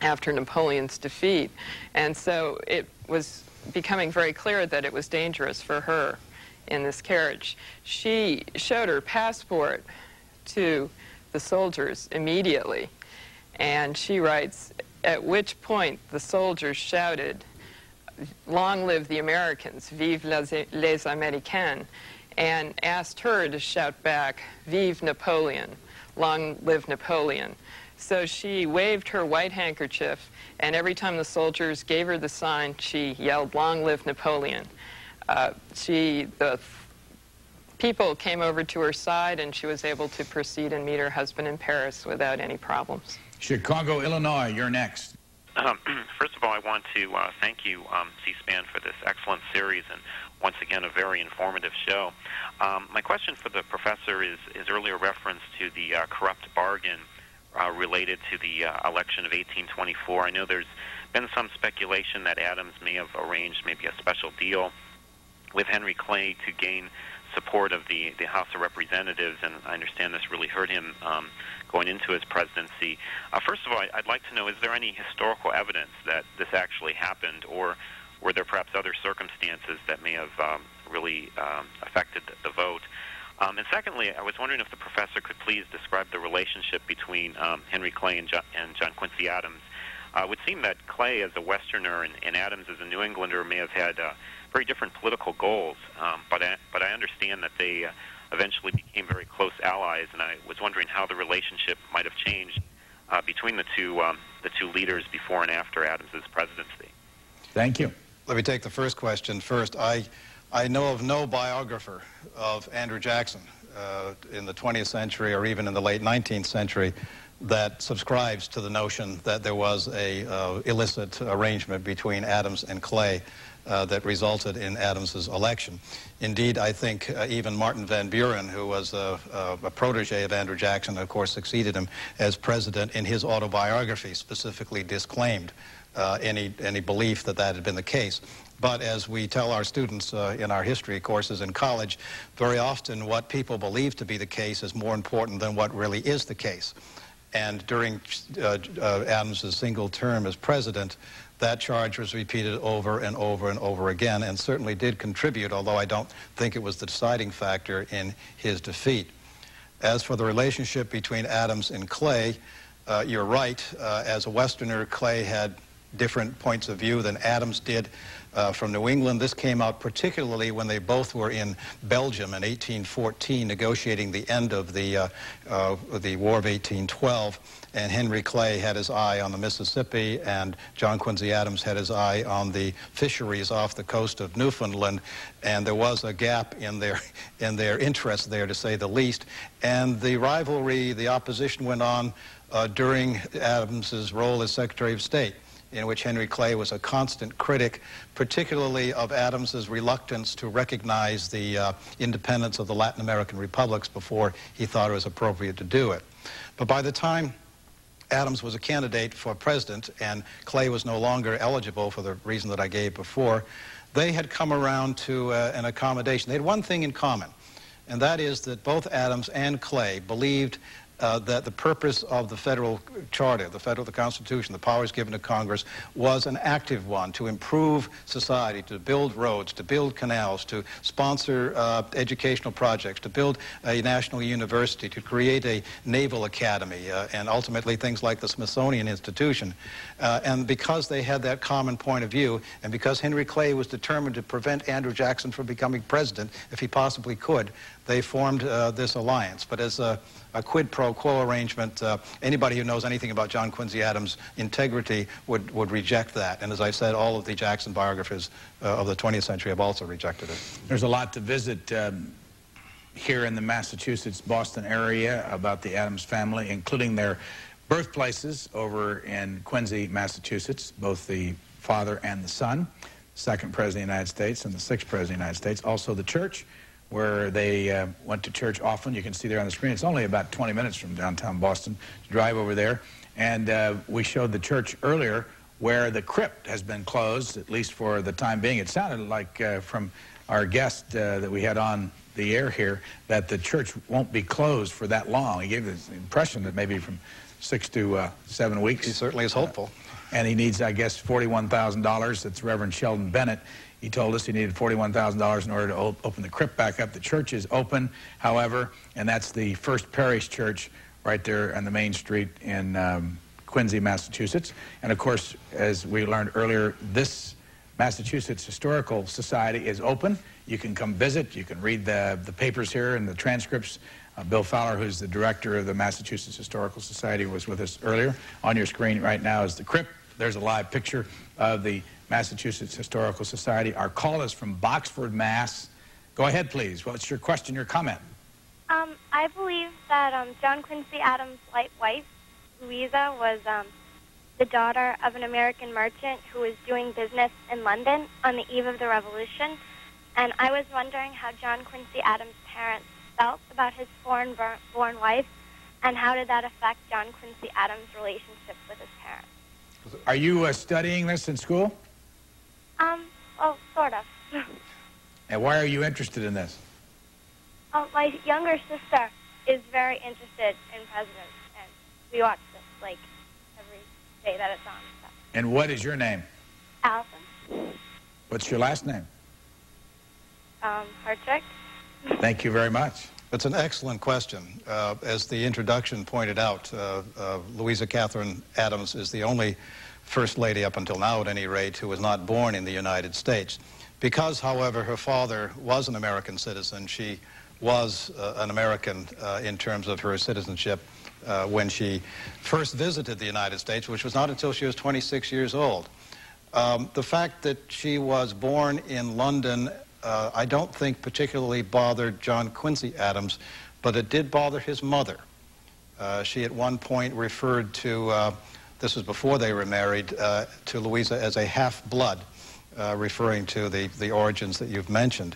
after Napoleon's defeat. And so it was becoming very clear that it was dangerous for her in this carriage. She showed her passport to the soldiers immediately. And she writes, at which point the soldiers shouted, long live the Americans, vive les, les Américains, and asked her to shout back, vive Napoleon, long live Napoleon. So she waved her white handkerchief, and every time the soldiers gave her the sign, she yelled, long live Napoleon. Uh, she, the people came over to her side, and she was able to proceed and meet her husband in Paris without any problems. Chicago, Illinois, you're next. Um, first of all, I want to uh, thank you, um, C-SPAN, for this excellent series and once again a very informative show. Um, my question for the professor is, is earlier reference to the uh, corrupt bargain uh, related to the uh, election of 1824. I know there's been some speculation that Adams may have arranged maybe a special deal with Henry Clay to gain support of the, the House of Representatives, and I understand this really hurt him um, going into his presidency. Uh, first of all, I, would like to know, is there any historical evidence that this actually happened, or were there perhaps other circumstances that may have um, really um, affected the, the vote? Um, and secondly, I was wondering if the professor could please describe the relationship between um, Henry Clay and John, and John Quincy Adams. Uh, it would seem that Clay, as a Westerner, and, and Adams, as a New Englander, may have had uh, very different political goals. Um, but I, but I understand that they uh, eventually became very close allies, and I was wondering how the relationship might have changed uh, between the two um, the two leaders before and after Adams's presidency. Thank you. Let me take the first question first. I I know of no biographer of Andrew Jackson uh, in the 20th century or even in the late 19th century that subscribes to the notion that there was a uh, illicit arrangement between Adams and Clay uh, that resulted in Adams's election. Indeed, I think uh, even Martin Van Buren, who was a, a, protege of Andrew Jackson, of course succeeded him as president in his autobiography, specifically disclaimed uh, any, any belief that that had been the case. But as we tell our students uh, in our history courses in college, very often what people believe to be the case is more important than what really is the case. And during uh, uh, Adams' single term as president, that charge was repeated over and over and over again and certainly did contribute, although I don't think it was the deciding factor in his defeat. As for the relationship between Adams and Clay, uh, you're right. Uh, as a Westerner, Clay had different points of view than Adams did uh, from New England. This came out particularly when they both were in Belgium in 1814 negotiating the end of the, uh, uh, the War of 1812. And Henry Clay had his eye on the Mississippi, and John Quincy Adams had his eye on the fisheries off the coast of Newfoundland. And there was a gap in their, in their interest there, to say the least. And the rivalry, the opposition went on uh, during Adams's role as Secretary of State in which Henry Clay was a constant critic, particularly of Adams's reluctance to recognize the uh, independence of the Latin American republics before he thought it was appropriate to do it. But by the time Adams was a candidate for president and Clay was no longer eligible for the reason that I gave before, they had come around to uh, an accommodation. They had one thing in common, and that is that both Adams and Clay believed uh, that the purpose of the federal charter, the federal the Constitution, the powers given to Congress, was an active one to improve society, to build roads, to build canals, to sponsor uh, educational projects, to build a national university, to create a naval academy, uh, and ultimately things like the Smithsonian Institution. Uh, and because they had that common point of view, and because Henry Clay was determined to prevent Andrew Jackson from becoming president, if he possibly could, they formed uh, this alliance. But as a, a quid pro quo arrangement, uh, anybody who knows anything about John Quincy Adams' integrity would, would reject that. And as I said, all of the Jackson biographers uh, of the 20th century have also rejected it. There's a lot to visit um, here in the Massachusetts, Boston area about the Adams family, including their birthplaces over in Quincy, Massachusetts, both the father and the son, second president of the United States and the sixth president of the United States. Also the church, where they uh, went to church often. You can see there on the screen. It's only about 20 minutes from downtown Boston to drive over there. And uh, we showed the church earlier where the crypt has been closed, at least for the time being. It sounded like uh, from our guest uh, that we had on the air here that the church won't be closed for that long. He gave the impression that maybe from six to uh, seven weeks. He certainly is hopeful. and he needs, I guess, $41,000. That's Reverend Sheldon Bennett. He told us he needed $41,000 in order to op open the crypt back up. The church is open, however, and that's the First Parish Church right there on the main street in um, Quincy, Massachusetts. And of course, as we learned earlier, this Massachusetts Historical Society is open. You can come visit. You can read the, the papers here and the transcripts. Uh, Bill Fowler, who's the director of the Massachusetts Historical Society, was with us earlier. On your screen right now is the crypt. There's a live picture of the Massachusetts Historical Society. Our call is from Boxford, Mass. Go ahead, please. What's your question, your comment? Um, I believe that um, John Quincy Adams' late wife, Louisa, was um, the daughter of an American merchant who was doing business in London on the eve of the Revolution. And I was wondering how John Quincy Adams' parents felt about his foreign-born wife, and how did that affect John Quincy Adams' relationship with his parents? Are you uh, studying this in school? Um, well, sort of. And why are you interested in this? Oh, my younger sister is very interested in presidents, and we watch this, like, every day that it's on. So. And what is your name? Allison. What's your last name? Um, Hartrick. Thank you very much. It's an excellent question. Uh, as the introduction pointed out, uh, uh, Louisa Catherine Adams is the only First Lady up until now, at any rate, who was not born in the United States. Because, however, her father was an American citizen, she was uh, an American uh, in terms of her citizenship uh, when she first visited the United States, which was not until she was 26 years old. Um, the fact that she was born in London, uh, I don't think particularly bothered John Quincy Adams, but it did bother his mother. Uh, she at one point referred to, uh, this was before they were married, uh, to Louisa as a half-blood, uh, referring to the, the origins that you've mentioned.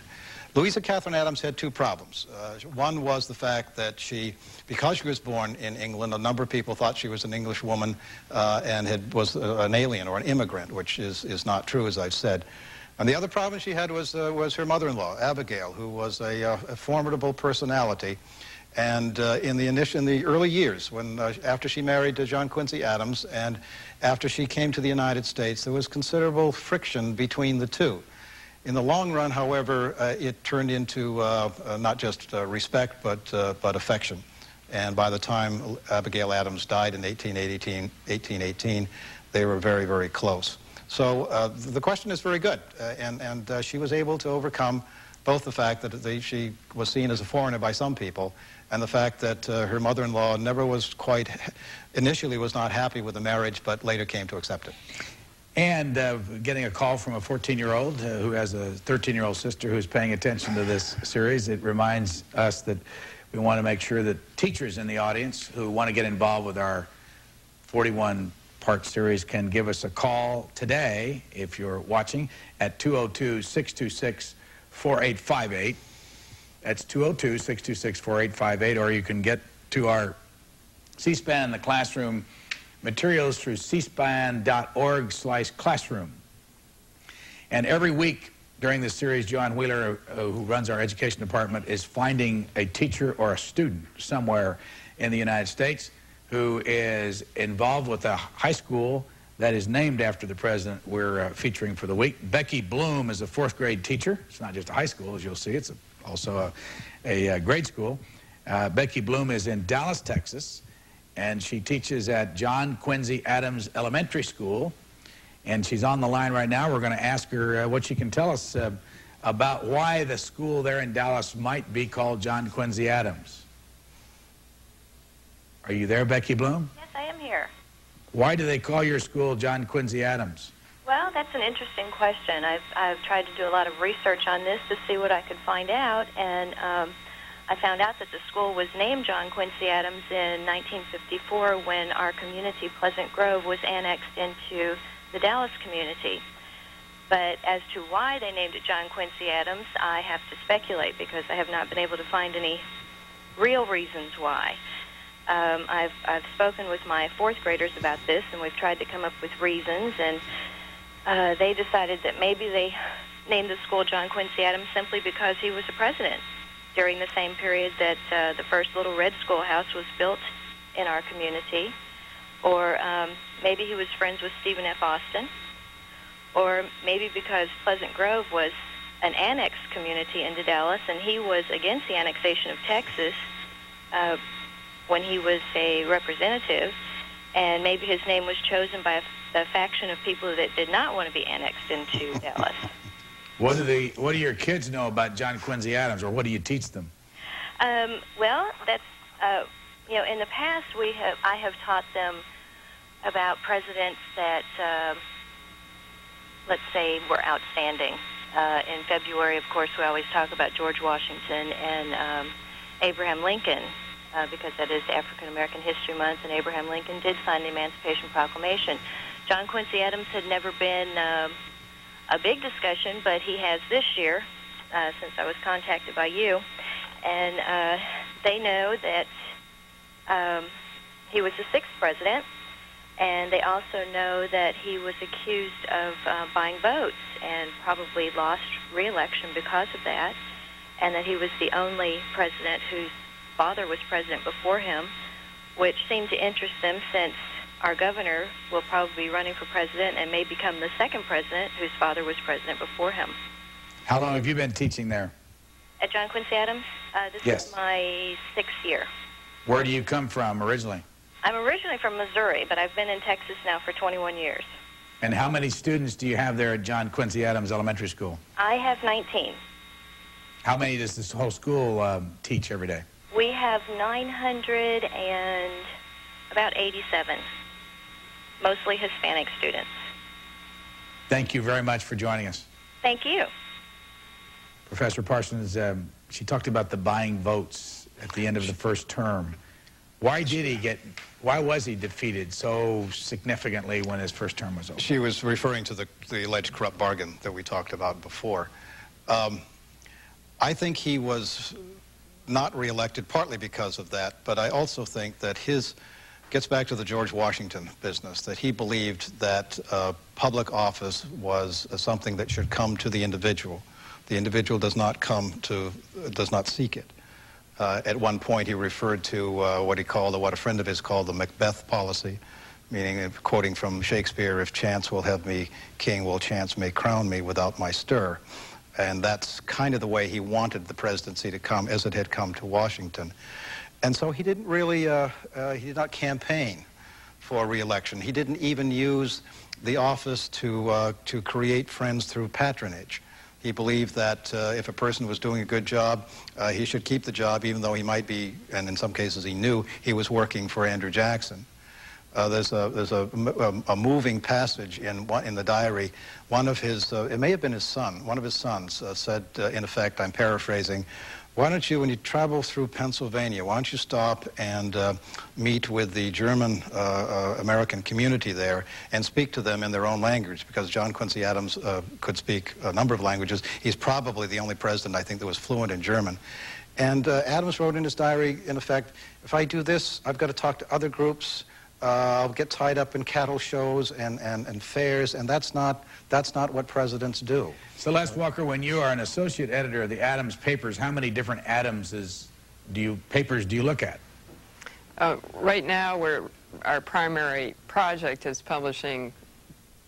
Louisa Catherine Adams had two problems. Uh, one was the fact that she, because she was born in England, a number of people thought she was an English woman and had, was an alien or an immigrant, which is, is not true, as I've said. And the other problem she had was, uh, was her mother-in-law, Abigail, who was a, uh, a formidable personality. And uh, in, the initial, in the early years, when, after she married John Quincy Adams and after she came to the United States, there was considerable friction between the two. In the long run, however, uh, it turned into uh, uh, not just uh, respect, but, uh, but affection. And by the time Abigail Adams died in 1818, 1818 they were very, very close. So uh, the question is very good. and and she was able to overcome both the fact that they, she was seen as a foreigner by some people and the fact that her mother-in-law never was quite, initially was not happy with the marriage, but later came to accept it. And uh, getting a call from a 14-year-old uh, who has a 13-year-old sister who's paying attention to this series. It reminds us that we want to make sure that teachers in the audience who want to get involved with our 41-part series can give us a call today, if you're watching, at 202-626-4858. That's 202-626-4858, or you can get to our C-SPAN the classroom materials through cspan.org slash classroom. And every week during this series, John Wheeler, uh, who runs our education department, is finding a teacher or a student somewhere in the United States who is involved with a high school that is named after the president we're uh, featuring for the week. Becky Bloom is a fourth grade teacher. It's not just a high school, as you'll see. It's a, also a, a, a, grade school. Uh, Becky Bloom is in Dallas, Texas, and she teaches at John Quincy Adams Elementary School. And she's on the line right now. We're going to ask her uh, what she can tell us uh, about why the school there in Dallas might be called John Quincy Adams. Are you there, Becky Bloom? Yes, I am here. Why do they call your school John Quincy Adams? Well, that's an interesting question. I've, I've tried to do a lot of research on this to see what I could find out, and um, I found out that the school was named John Quincy Adams in 1954 when our community, Pleasant Grove, was annexed into the Dallas community. But as to why they named it John Quincy Adams, I have to speculate because I have not been able to find any real reasons why. Um, I've, I've spoken with my fourth graders about this, and we've tried to come up with reasons, and uh, they decided that maybe they named the school John Quincy Adams simply because he was the president during the same period that uh, the first Little Red Schoolhouse was built in our community, or um, maybe he was friends with Stephen F. Austin, or maybe because Pleasant Grove was an annexed community into Dallas, and he was against the annexation of Texas. Uh, when he was a representative, and maybe his name was chosen by a, a faction of people that did not want to be annexed into Dallas. What do the What do your kids know about John Quincy Adams, or what do you teach them? Um, well, that's uh, you know, in the past we have I have taught them about presidents that uh, let's say were outstanding. Uh, in February, of course, we always talk about George Washington and um, Abraham Lincoln uh, because that is African American History Month, and Abraham Lincoln did sign the Emancipation Proclamation. John Quincy Adams had never been um, a big discussion, but he has this year uh, since I was contacted by you, and uh, they know that um, he was the sixth president, and they also know that he was accused of uh, buying votes and probably lost reelection because of that, and that he was the only president whose father was president before him, which seemed to interest them since our governor will probably be running for president and may become the second president whose father was president before him. How long have you been teaching there? At John Quincy Adams? Uh, this yes. is my sixth year. Where do you come from originally? I'm originally from Missouri, but I've been in Texas now for 21 years. And how many students do you have there at John Quincy Adams Elementary School? I have 19. How many does this whole school um, teach every day? We have 900 and about 87, mostly Hispanic students. Thank you very much for joining us. Thank you. Professor Parsons, um, she talked about the buying votes at the end of the first term. Why did he get, why was he defeated so significantly when his first term was over? She was referring to the, the alleged corrupt bargain that we talked about before. Um, I think he was not reelected partly because of that, but I also think that his gets back to the George Washington business, that he believed that uh, public office was uh, something that should come to the individual. The individual does not come to, does not seek it. Uh, at one point, he referred to uh, what he called, or what a friend of his called, the Macbeth policy, meaning, uh, quoting from Shakespeare, if chance will have me king, will chance may crown me without my stir. And that's kind of the way he wanted the presidency to come as it had come to Washington. And so he didn't really, uh, uh, he did not campaign for reelection. He didn't even use the office to, uh, to create friends through patronage. He believed that uh, if a person was doing a good job, uh, he should keep the job, even though he might be, and in some cases he knew, he was working for Andrew Jackson. Uh, there's a, there's a, a, a, moving passage in, in the diary. One of his, uh, it may have been his son, one of his sons uh, said, uh, in effect, I'm paraphrasing, why don't you, when you travel through Pennsylvania, why don't you stop and uh, meet with the German uh, American community there and speak to them in their own language? Because John Quincy Adams could speak a number of languages. He's probably the only president, I think, that was fluent in German. And Adams wrote in his diary, in effect, if I do this, I've got to talk to other groups. Uh, get tied up in cattle shows and, and, and fairs, and that's not, that's not what presidents do. Celeste Walker, when you are an associate editor of the Adams papers, how many different Adamses do you, papers do you look at? Uh, right now, we're, our primary project is publishing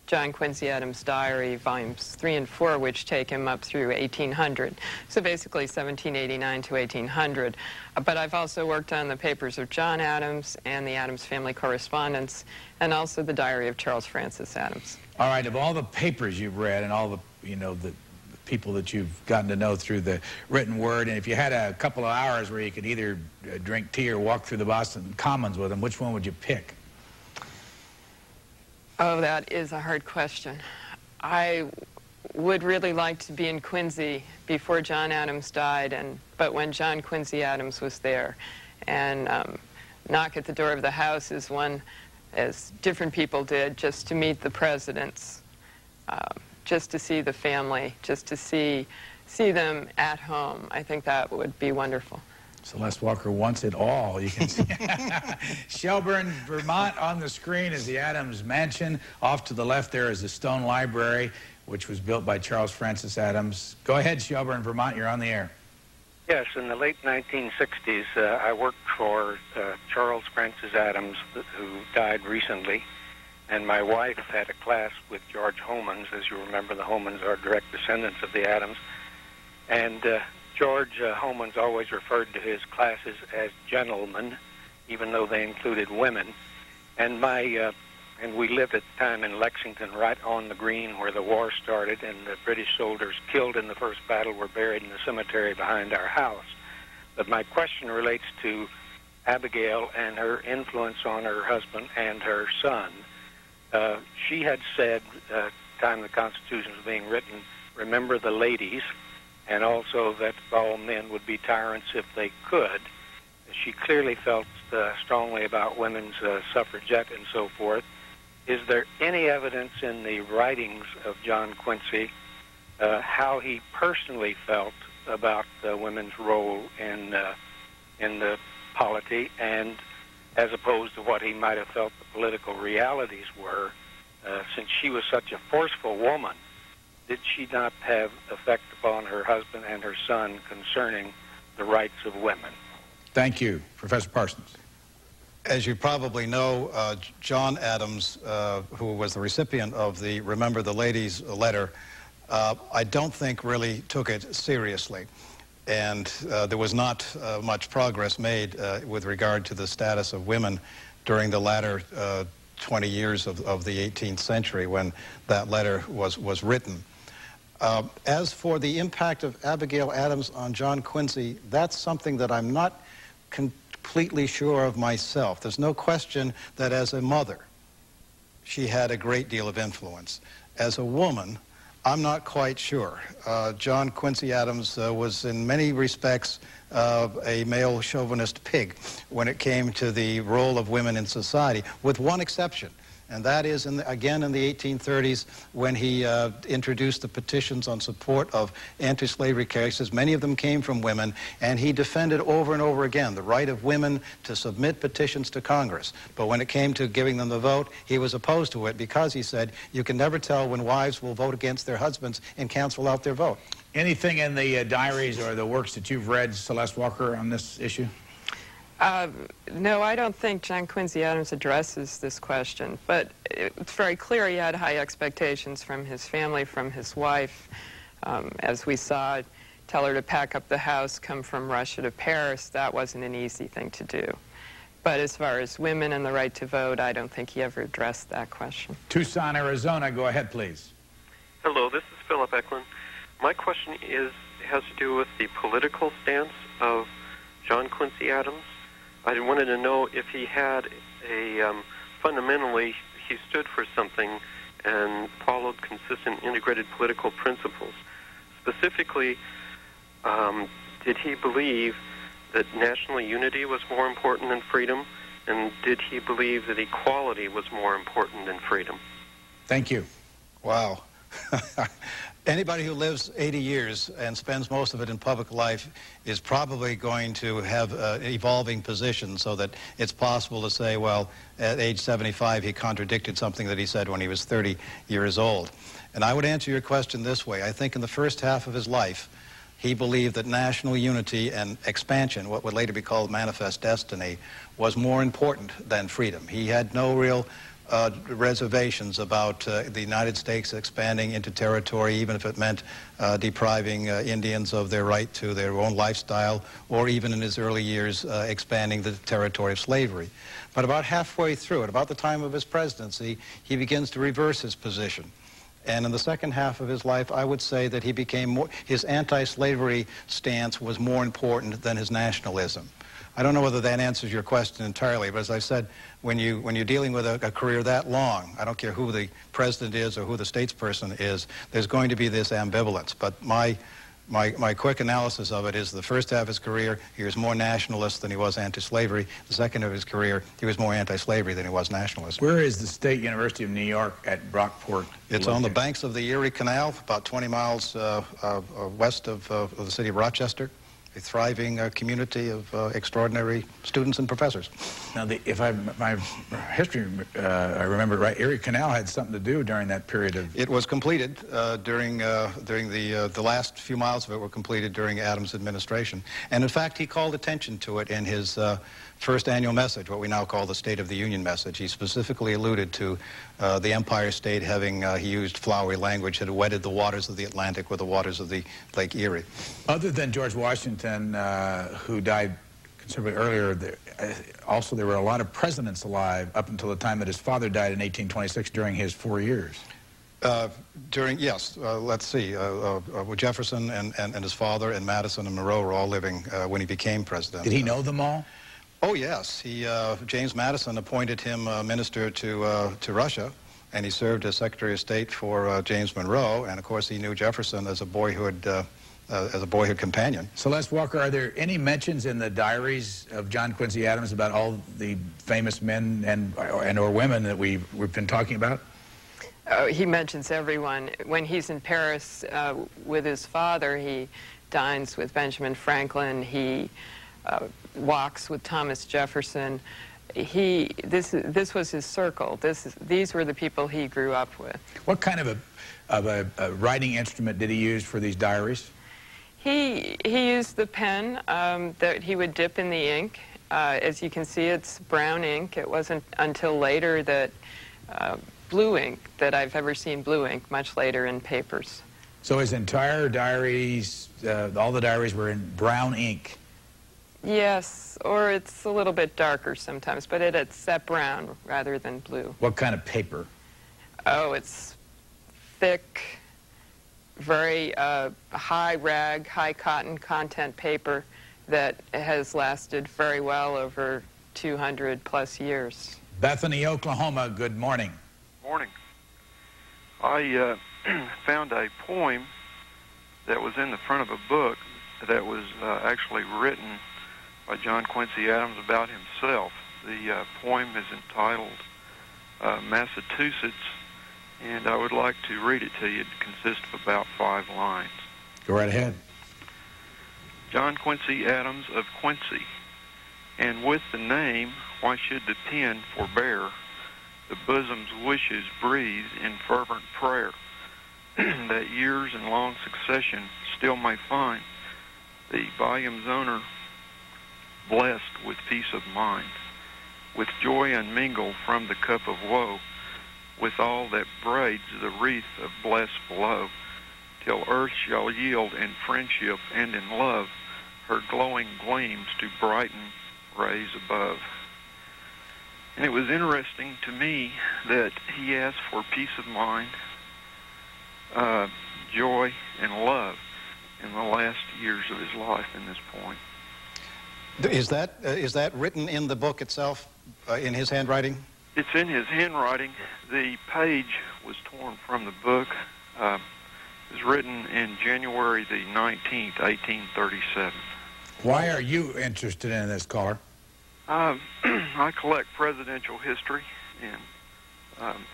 John Quincy Adams' diary, volumes 3 and 4, which take him up through 1800. So basically 1789 to 1800. Uh, but I've also worked on the papers of John Adams and the Adams family correspondence, and also the diary of Charles Francis Adams. All right, of all the papers you've read and all the, you know, the people that you've gotten to know through the written word, and if you had a couple of hours where you could either uh, drink tea or walk through the Boston Commons with them, which one would you pick? Oh, that is a hard question. I would really like to be in Quincy before John Adams died, and but when John Quincy Adams was there, and um, knock at the door of the house as one, as different people did, just to meet the presidents, uh, just to see the family, just to see see them at home. I think that would be wonderful. Celeste Walker wants it all. You can see Shelburne, Vermont on the screen is the Adams Mansion. Off to the left there is the Stone Library, which was built by Charles Francis Adams. Go ahead, Shelburne, Vermont. You're on the air. Yes, in the late 1960s, uh, I worked for uh, Charles Francis Adams, who died recently, and my wife had a class with George Homans. As you remember, the Homans are direct descendants of the Adams. And uh, George uh, Homans always referred to his classes as gentlemen, even though they included women. And my uh, and we lived at the time in Lexington, right on the green where the war started, and the British soldiers killed in the first battle were buried in the cemetery behind our house. But my question relates to Abigail and her influence on her husband and her son. Uh, she had said, uh, time the Constitution was being written, remember the ladies, and also that all men would be tyrants if they could. She clearly felt uh, strongly about women's uh, suffragette and so forth. Is there any evidence in the writings of John Quincy uh, how he personally felt about uh, women's role in uh, in the polity, and as opposed to what he might have felt the political realities were, uh, since she was such a forceful woman did she not have effect upon her husband and her son concerning the rights of women? Thank you. Professor Parsons. As you probably know, uh, John Adams, uh, who was the recipient of the Remember the Ladies letter, uh, I don't think really took it seriously. And uh, there was not uh, much progress made uh, with regard to the status of women during the latter 20 years of, of the 18th century when that letter was, was written. Uh, as for the impact of Abigail Adams on John Quincy, that's something that I'm not completely sure of myself. There's no question that as a mother, she had a great deal of influence. As a woman, I'm not quite sure. Uh, John Quincy Adams uh, was in many respects uh, a male chauvinist pig when it came to the role of women in society, with one exception and that is, in the, again, in the 1830s when he uh, introduced the petitions on support of anti-slavery cases. Many of them came from women, and he defended over and over again the right of women to submit petitions to Congress. But when it came to giving them the vote, he was opposed to it because he said, you can never tell when wives will vote against their husbands and cancel out their vote. Anything in the uh, diaries or the works that you've read, Celeste Walker, on this issue? Uh, no, I don't think John Quincy Adams addresses this question, but it's very clear he had high expectations from his family, from his wife. Um, as we saw, tell her to pack up the house, come from Russia to Paris, that wasn't an easy thing to do. But as far as women and the right to vote, I don't think he ever addressed that question. Tucson, Arizona, go ahead, please. Hello, this is Philip Eklund. My question is has to do with the political stance of John Quincy Adams. I wanted to know if he had a um, fundamentally he stood for something and followed consistent integrated political principles. Specifically, um, did he believe that national unity was more important than freedom? And did he believe that equality was more important than freedom? Thank you. Wow. Anybody who lives 80 years and spends most of it in public life is probably going to have uh, evolving positions so that it's possible to say, well, at age 75, he contradicted something that he said when he was 30 years old. And I would answer your question this way. I think in the first half of his life, he believed that national unity and expansion, what would later be called manifest destiny, was more important than freedom. He had no real uh, reservations about uh, the United States expanding into territory, even if it meant uh, depriving uh, Indians of their right to their own lifestyle, or even in his early years uh, expanding the territory of slavery. But about halfway through, at about the time of his presidency, he begins to reverse his position. And in the second half of his life, I would say that he became more, his anti-slavery stance was more important than his nationalism. I don't know whether that answers your question entirely, but as I said, when, you, when you're dealing with a, a, career that long, I don't care who the president is or who the statesperson is, there's going to be this ambivalence. But my, my, my quick analysis of it is the first half of his career, he was more nationalist than he was anti-slavery. The second of his career, he was more anti-slavery than he was nationalist. Where is the State University of New York at Brockport? It's on the banks of the Erie Canal, about 20 miles uh, uh, west of, uh, of the city of Rochester a thriving uh, community of uh, extraordinary students and professors. Now, the, if I my history, uh, I remember right, Erie Canal had something to do during that period of. It was completed uh, during uh, during the uh, the last few miles of it were completed during Adams' administration, and in fact, he called attention to it in his first annual message, what we now call the State of the Union message. He specifically alluded to uh, the Empire State having, uh, he used flowery language, had wedded the waters of the Atlantic with the waters of the Lake Erie. Other than George Washington, uh, who died considerably earlier, there, uh, also there were a lot of presidents alive up until the time that his father died in 1826 during his four years. Uh, during, yes, uh, let's see, uh, uh, uh Jefferson and, and, and, his father and Madison and Monroe were all living when he became president. Did he know them all? Oh, yes. He, uh, James Madison appointed him uh, minister to, uh, to Russia, and he served as Secretary of State for uh, James Monroe, and of course he knew Jefferson as a boyhood, uh, uh, as a boyhood companion. Celeste Walker, are there any mentions in the diaries of John Quincy Adams about all the famous men and, and or women that we've, we've been talking about? Oh, he mentions everyone. When he's in Paris with his father, he dines with Benjamin Franklin. He uh, walks with Thomas Jefferson. He, this, this was his circle. This, these were the people he grew up with. What kind of a, of a, a writing instrument did he use for these diaries? He, he used the pen um, that he would dip in the ink. Uh, as you can see, it's brown ink. It wasn't until later that uh, blue ink that I've ever seen blue ink, much later in papers. So his entire diaries, uh, all the diaries were in brown ink? Yes, or it's a little bit darker sometimes, but it, it's that brown rather than blue. What kind of paper? Oh, it's thick, very uh, high rag, high cotton content paper that has lasted very well over 200 plus years. Bethany, Oklahoma, good morning. Morning. I uh, found a poem that was in the front of a book that was uh, actually written by John Quincy Adams about himself. The uh, poem is entitled uh, Massachusetts, and I would like to read it to you. It consists of about five lines. Go right ahead. John Quincy Adams of Quincy, and with the name, why should the pen forbear? The bosom's wishes breathe in fervent prayer that years in long succession still may find the volume's owner blessed with peace of mind, with joy unmingled from the cup of woe, with all that braids the wreath of bliss below, till earth shall yield in friendship and in love her glowing gleams to brighten rays above. And it was interesting to me that he asked for peace of mind, uh, joy, and love in the last years of his life in this point. Is that uh, is that written in the book itself, uh, in his handwriting? It's in his handwriting. The page was torn from the book. Uh, it was written in January the 19th, 1837. Why are you interested in this, caller? Um, I collect presidential history, and um,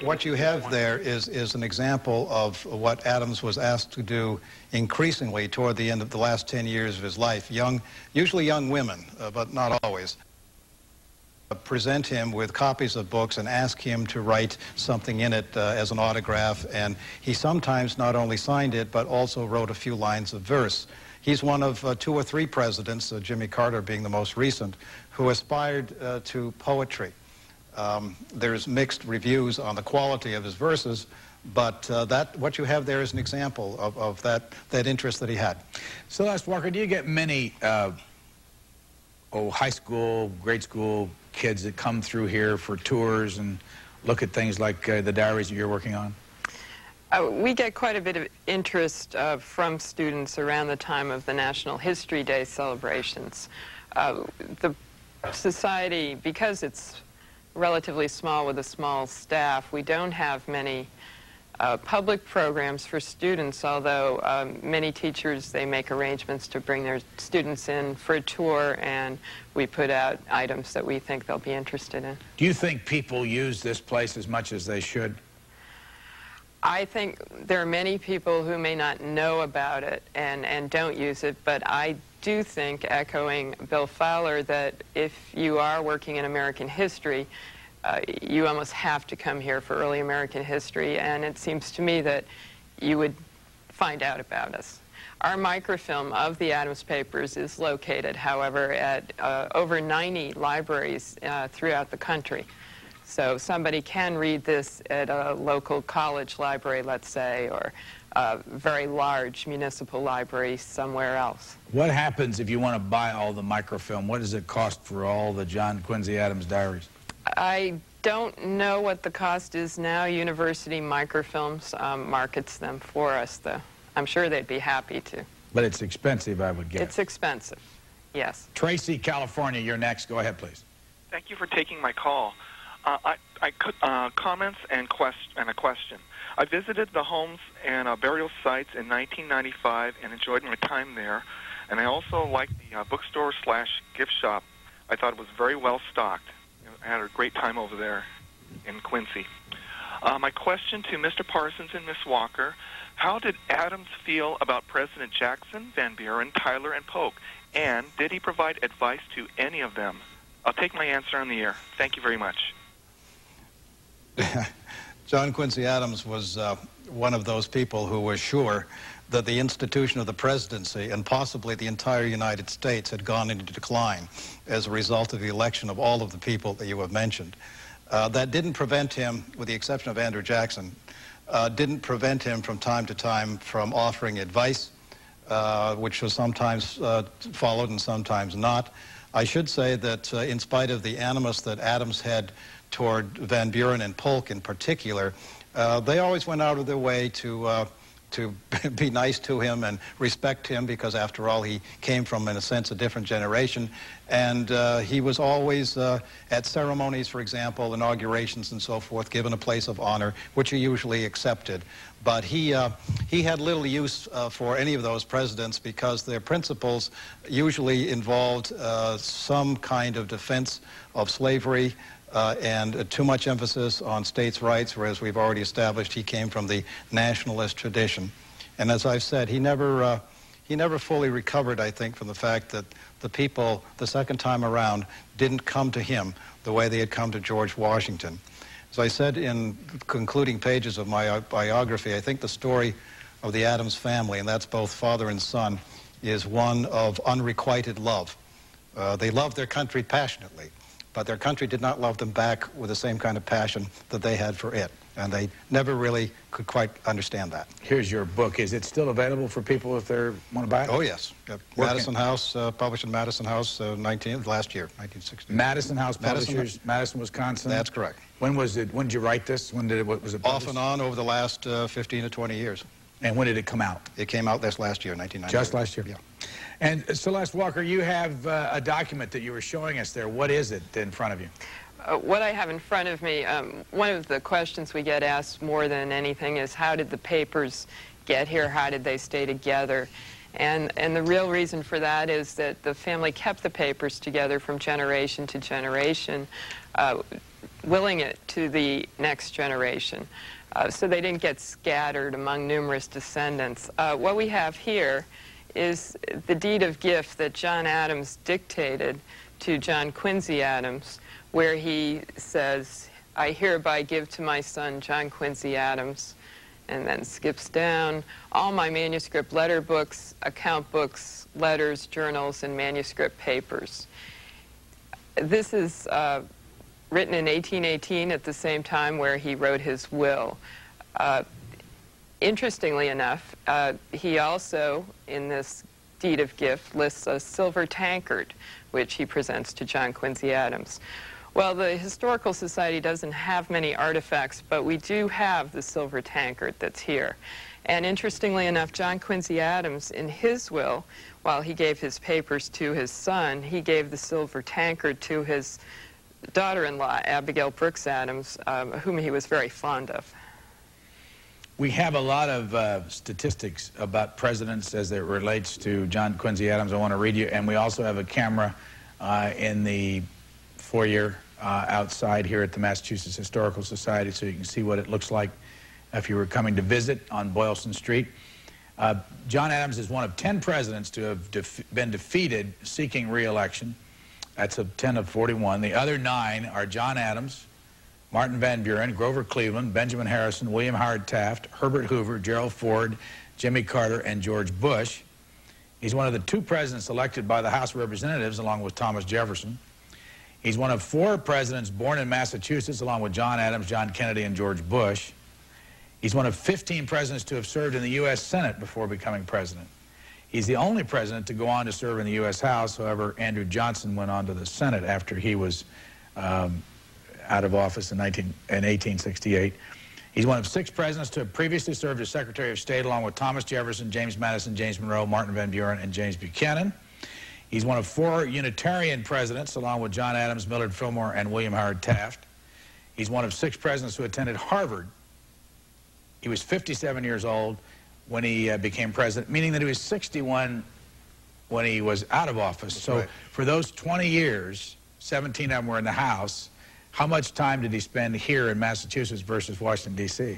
what you have there is, is an example of what Adams was asked to do increasingly toward the end of the last 10 years of his life. Young, usually young women, uh, but not always, uh, present him with copies of books and ask him to write something in it uh, as an autograph. And he sometimes not only signed it, but also wrote a few lines of verse. He's one of uh, two or three presidents, uh, Jimmy Carter being the most recent, who aspired uh, to poetry. Um, there's mixed reviews on the quality of his verses, but uh, that what you have there is an example of, of that, that interest that he had. Celeste Walker, do you get many uh, oh, high school, grade school kids that come through here for tours and look at things like uh, the diaries that you're working on? Uh, we get quite a bit of interest uh, from students around the time of the National History Day celebrations. Uh, the society, because it's relatively small with a small staff. We don't have many uh, public programs for students, although um, many teachers, they make arrangements to bring their students in for a tour, and we put out items that we think they'll be interested in. Do you think people use this place as much as they should? I think there are many people who may not know about it and, and don't use it, but I do think, echoing Bill Fowler, that if you are working in American history, uh, you almost have to come here for early American history, and it seems to me that you would find out about us. Our microfilm of the Adams Papers is located, however, at uh, over 90 libraries uh, throughout the country. So somebody can read this at a local college library, let's say, or a very large municipal library somewhere else. What happens if you want to buy all the microfilm? What does it cost for all the John Quincy Adams diaries? I don't know what the cost is now. University Microfilms um, markets them for us, though. I'm sure they'd be happy to. But it's expensive, I would guess. It's expensive, yes. Tracy, California, you're next. Go ahead, please. Thank you for taking my call. Uh, I, I could, uh, comments and, quest, and a question. I visited the homes and uh, burial sites in 1995 and enjoyed my time there. And I also liked the uh, bookstore slash gift shop. I thought it was very well stocked. I had a great time over there in Quincy. Uh, my question to Mr. Parsons and Miss Walker, how did Adams feel about President Jackson, Van Buren, Tyler, and Polk? And did he provide advice to any of them? I'll take my answer on the air. Thank you very much. John Quincy Adams was uh, one of those people who was sure that the institution of the presidency and possibly the entire United States had gone into decline as a result of the election of all of the people that you have mentioned. Uh, that didn't prevent him, with the exception of Andrew Jackson, uh, didn't prevent him from time to time from offering advice, uh, which was sometimes uh, followed and sometimes not. I should say that uh, in spite of the animus that Adams had toward Van Buren and Polk in particular, uh, they always went out of their way to uh, to be nice to him and respect him because after all he came from in a sense a different generation. And uh, he was always uh, at ceremonies for example inaugurations and so forth given a place of honor which he usually accepted. But he uh, he had little use uh, for any of those presidents because their principles usually involved uh, some kind of defense of slavery uh, and uh, too much emphasis on states' rights, whereas we've already established he came from the nationalist tradition. And as I've said, he never, uh, he never fully recovered, I think, from the fact that the people, the second time around, didn't come to him the way they had come to George Washington. As I said in concluding pages of my biography, I think the story of the Adams family, and that's both father and son, is one of unrequited love. Uh, they loved their country passionately but their country did not love them back with the same kind of passion that they had for it. And they never really could quite understand that. Here's your book. Is it still available for people if they want to buy it? Oh, yes. Yep. Madison House, uh, published in Madison House uh, 19, last year, 1960. Madison House Madison, Madison, Wisconsin? That's correct. When was it, when did you write this? When did it, what was it published? Off and on over the last uh, 15 to 20 years. And when did it come out? It came out this last year, 1990. Just last year? Yeah. And Celeste Walker, you have uh, a document that you were showing us there. What is it in front of you? Uh, what I have in front of me, um, one of the questions we get asked more than anything is how did the papers get here? How did they stay together? And, and the real reason for that is that the family kept the papers together from generation to generation. Uh, willing it to the next generation. Uh, so they didn't get scattered among numerous descendants. Uh, what we have here is the deed of gift that John Adams dictated to John Quincy Adams, where he says, I hereby give to my son John Quincy Adams, and then skips down all my manuscript letter books, account books, letters, journals, and manuscript papers. This is uh, written in 1818 at the same time where he wrote his will. Uh, interestingly enough, uh, he also, in this deed of gift, lists a silver tankard, which he presents to John Quincy Adams. Well, the Historical Society doesn't have many artifacts, but we do have the silver tankard that's here. And interestingly enough, John Quincy Adams, in his will, while he gave his papers to his son, he gave the silver tankard to his daughter-in-law, Abigail Brooks Adams, um, whom he was very fond of. We have a lot of uh, statistics about presidents as it relates to John Quincy Adams. I want to read you, and we also have a camera uh, in the foyer uh, outside here at the Massachusetts Historical Society so you can see what it looks like if you were coming to visit on Boylston Street. Uh, John Adams is one of 10 presidents to have def been defeated seeking re-election. That's a 10 of 41. The other nine are John Adams, Martin Van Buren, Grover Cleveland, Benjamin Harrison, William Howard Taft, Herbert Hoover, Gerald Ford, Jimmy Carter, and George Bush. He's one of the two presidents elected by the House of Representatives, along with Thomas Jefferson. He's one of four presidents born in Massachusetts, along with John Adams, John Kennedy, and George Bush. He's one of 15 presidents to have served in the U.S. Senate before becoming president. He's the only president to go on to serve in the U.S. House. However, Andrew Johnson went on to the Senate after he was um, out of office in, 19, in 1868. He's one of six presidents to have previously served as Secretary of State, along with Thomas Jefferson, James Madison, James Monroe, Martin Van Buren, and James Buchanan. He's one of four Unitarian presidents, along with John Adams, Millard Fillmore, and William Howard Taft. He's one of six presidents who attended Harvard. He was 57 years old when he uh, became president, meaning that he was 61 when he was out of office. That's so right. for those 20 years, 17 of them were in the House. How much time did he spend here in Massachusetts versus Washington, D.C.?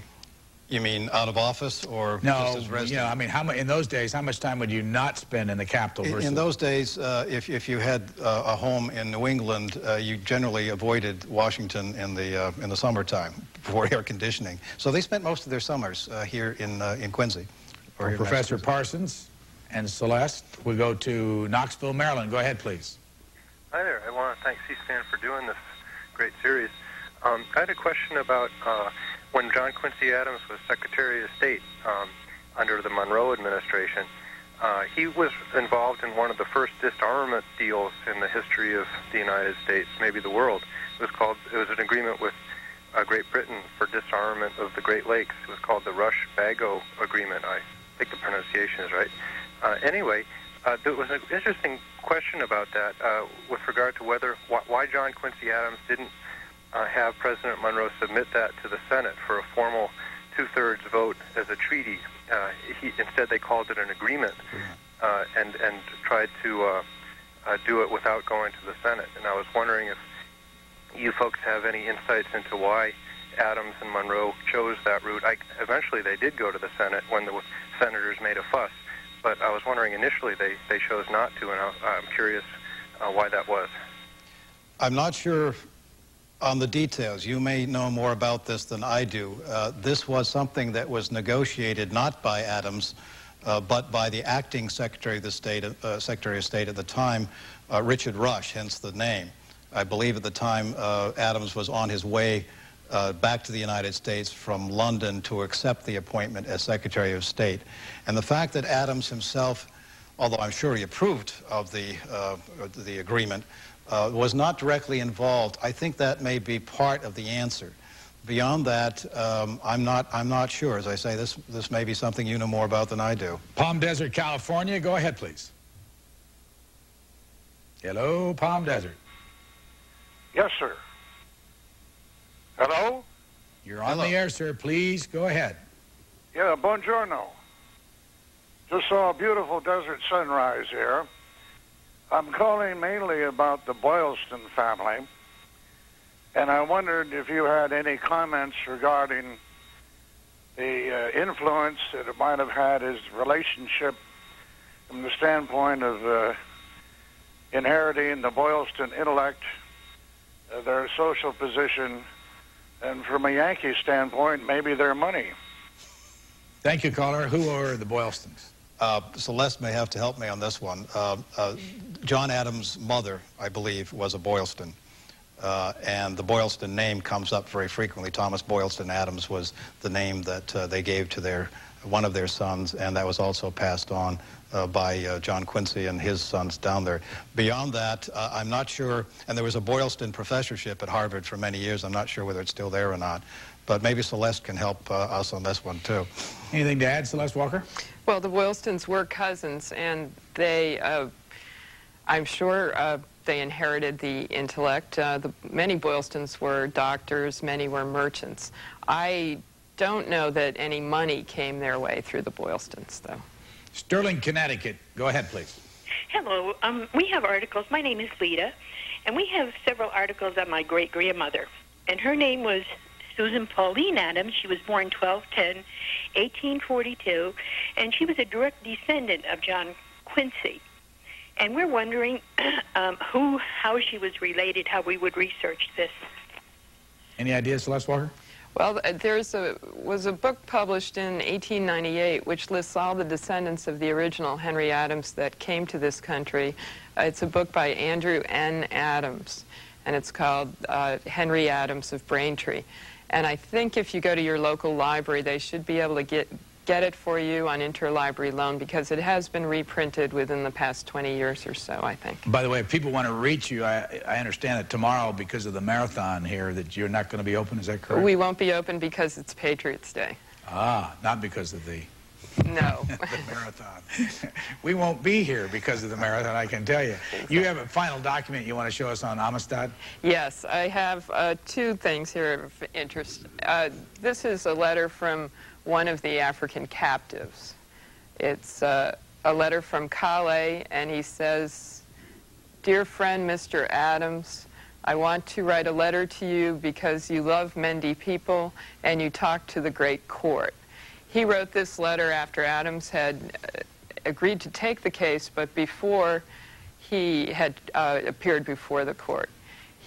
You mean out of office or no, just as resident? you know, I mean, how in those days, how much time would you not spend in the capital? In, in those days, uh, if, if you had uh, a home in New England, uh, you generally avoided Washington in the, uh, in the summertime for air conditioning. So they spent most of their summers uh, here in, uh, in Quincy. Or Professor Parsons and Celeste, we go to Knoxville, Maryland. Go ahead, please. Hi there. I want to thank C-SPAN for doing this great series. Um, I had a question about when John Quincy Adams was Secretary of State um, under the Monroe administration, uh, he was involved in one of the first disarmament deals in the history of the United States, maybe the world. It was called. It was an agreement with uh, Great Britain for disarmament of the Great Lakes. It was called the Rush-Bagot Agreement. I think the pronunciation is right. Uh, anyway, uh, there was an interesting question about that uh, with regard to whether wh- why John Quincy Adams didn't uh, have President Monroe submit that to the Senate for a formal two-thirds vote as a treaty. Uh, he, instead, they called it an agreement uh, and and tried to uh, uh, do it without going to the Senate. And I was wondering if you folks have any insights into why Adams and Monroe chose that route. I, eventually, they did go to the Senate when the senators made a fuss, but I was wondering initially they, they chose not to, and I, am curious uh, why that was. I'm not sure on the details. You may know more about this than I do. Uh, this was something that was negotiated not by Adams, uh, but by the acting Secretary of State, uh, Secretary of State at the time, uh, Richard Rush, hence the name. I believe at the time uh, Adams was on his way uh, back to the United States from London to accept the appointment as Secretary of State. And the fact that Adams himself, although I'm sure he approved of the, the agreement, uh, was not directly involved, I think that may be part of the answer. Beyond that, um, I'm not. I'm not sure. As I say, this this may be something you know more about than I do. Palm Desert, California. Go ahead, please. Hello, Palm Desert. Yes, sir. Hello. You're on Hello. the air, sir. Please go ahead. Yeah, buongiorno. Just saw a beautiful desert sunrise here. I'm calling mainly about the Boylston family. And I wondered if you had any comments regarding the uh, influence that it might have had his relationship from the standpoint of uh, inheriting the Boylston intellect, uh, their social position, and from a Yankee standpoint, maybe their money. Thank you, caller. Who are the Boylstons? Uh, Celeste may have to help me on this one. Uh, uh, John Adams' mother, I believe, was a Boylston. Uh, and the Boylston name comes up very frequently. Thomas Boylston Adams was the name that uh, they gave to their one of their sons, and that was also passed on uh, by uh, John Quincy and his sons down there. Beyond that, uh, I'm not sure, and there was a Boylston professorship at Harvard for many years. I'm not sure whether it's still there or not. But maybe Celeste can help uh, us on this one, too. Anything to add, Celeste Walker? Well, the Boylstons were cousins, and they, uh, I'm sure, uh, they inherited the intellect. Uh, the, many Boylstons were doctors, many were merchants. I don't know that any money came their way through the Boylstons, though. Sterling, Connecticut. Go ahead, please. Hello. Um, we have articles. My name is Lita, and we have several articles on my great grandmother. And her name was Susan Pauline Adams. She was born 1210, 1842, and she was a direct descendant of John Quincy. And we're wondering um, who, how she was related, how we would research this. Any ideas, Celeste Walker? Well, there's a was a book published in 1898 which lists all the descendants of the original Henry Adams that came to this country. Uh, it's a book by Andrew N. Adams, and it's called uh, Henry Adams of Braintree. And I think if you go to your local library, they should be able to get get it for you on interlibrary loan because it has been reprinted within the past 20 years or so, I think. By the way, if people want to reach you, I, I understand that tomorrow, because of the marathon here, that you're not going to be open. Is that correct? We won't be open because it's Patriots Day. Ah, not because of the no. the marathon. we won't be here because of the marathon, I can tell you. You have a final document you want to show us on Amistad? Yes, I have uh, two things here of interest. Uh, this is a letter from one of the African captives. It's uh, a letter from Kale, and he says, Dear friend Mr. Adams, I want to write a letter to you because you love Mendi people and you talk to the great court. He wrote this letter after Adams had uh, agreed to take the case, but before he had uh, appeared before the court.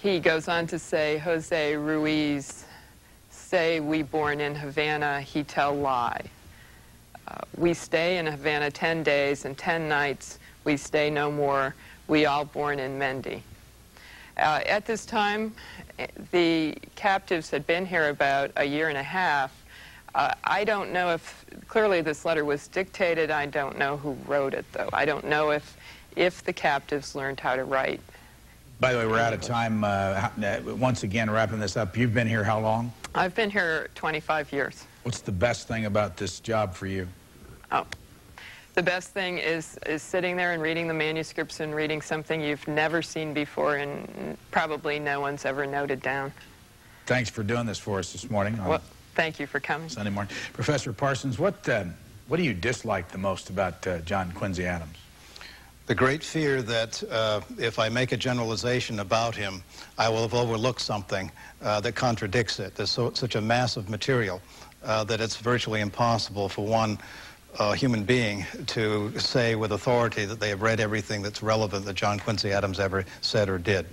He goes on to say, Jose Ruiz, say we born in Havana, he tell lie. Uh, we stay in Havana 10 days and 10 nights, we stay no more, we all born in Mendi. Uh, at this time, the captives had been here about a year and a half, uh, I don't know if, clearly this letter was dictated. I don't know who wrote it, though. I don't know if, if the captives learned how to write. By the way, we're out of time. Uh, once again, wrapping this up, you've been here how long? I've been here 25 years. What's the best thing about this job for you? Oh, the best thing is, is sitting there and reading the manuscripts and reading something you've never seen before and probably no one's ever noted down. Thanks for doing this for us this morning. Well, Thank you for coming. Sunday morning. Professor Parsons, what, uh, what do you dislike the most about uh, John Quincy Adams? The great fear that uh, if I make a generalization about him, I will have overlooked something uh, that contradicts it. There's so, such a mass of material uh, that it's virtually impossible for one uh, human being to say with authority that they have read everything that's relevant that John Quincy Adams ever said or did.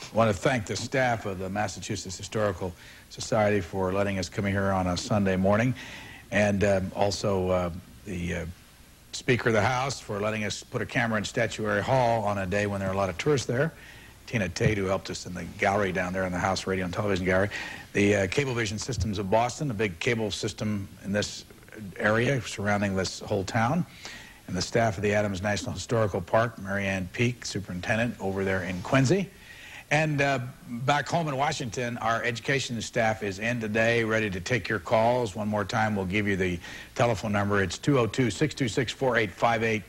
I want to thank the staff of the Massachusetts Historical Society for letting us come here on a Sunday morning, and um, also uh, the uh, Speaker of the House for letting us put a camera in Statuary Hall on a day when there are a lot of tourists there. Tina Tate, who helped us in the gallery down there in the House Radio and Television Gallery. The uh, Cablevision Systems of Boston, a big cable system in this area surrounding this whole town. And the staff of the Adams National Historical Park, Marianne Peak, superintendent over there in Quincy. And uh, back home in Washington, our education staff is in today, ready to take your calls. One more time, we'll give you the telephone number. It's 202-626-4858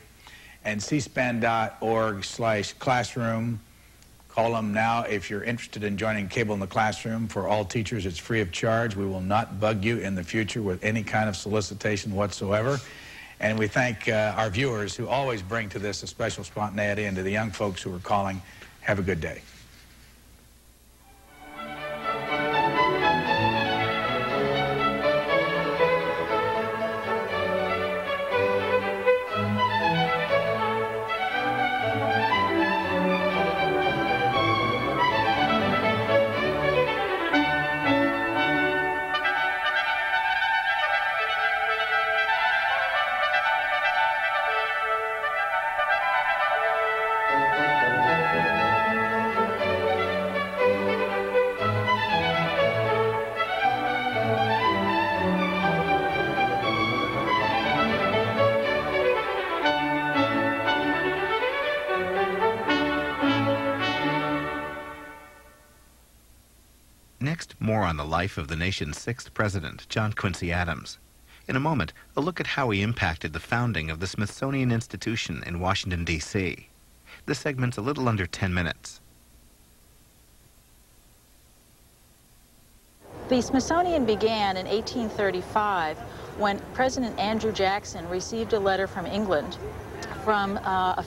and cspan.org slash classroom. Call them now if you're interested in joining Cable in the Classroom. For all teachers, it's free of charge. We will not bug you in the future with any kind of solicitation whatsoever. And we thank uh, our viewers who always bring to this a special spontaneity and to the young folks who are calling. Have a good day. Life of the nation's sixth president, John Quincy Adams. In a moment, a look at how he impacted the founding of the Smithsonian Institution in Washington, D.C. This segment's a little under 10 minutes. The Smithsonian began in 1835 when President Andrew Jackson received a letter from England from uh, a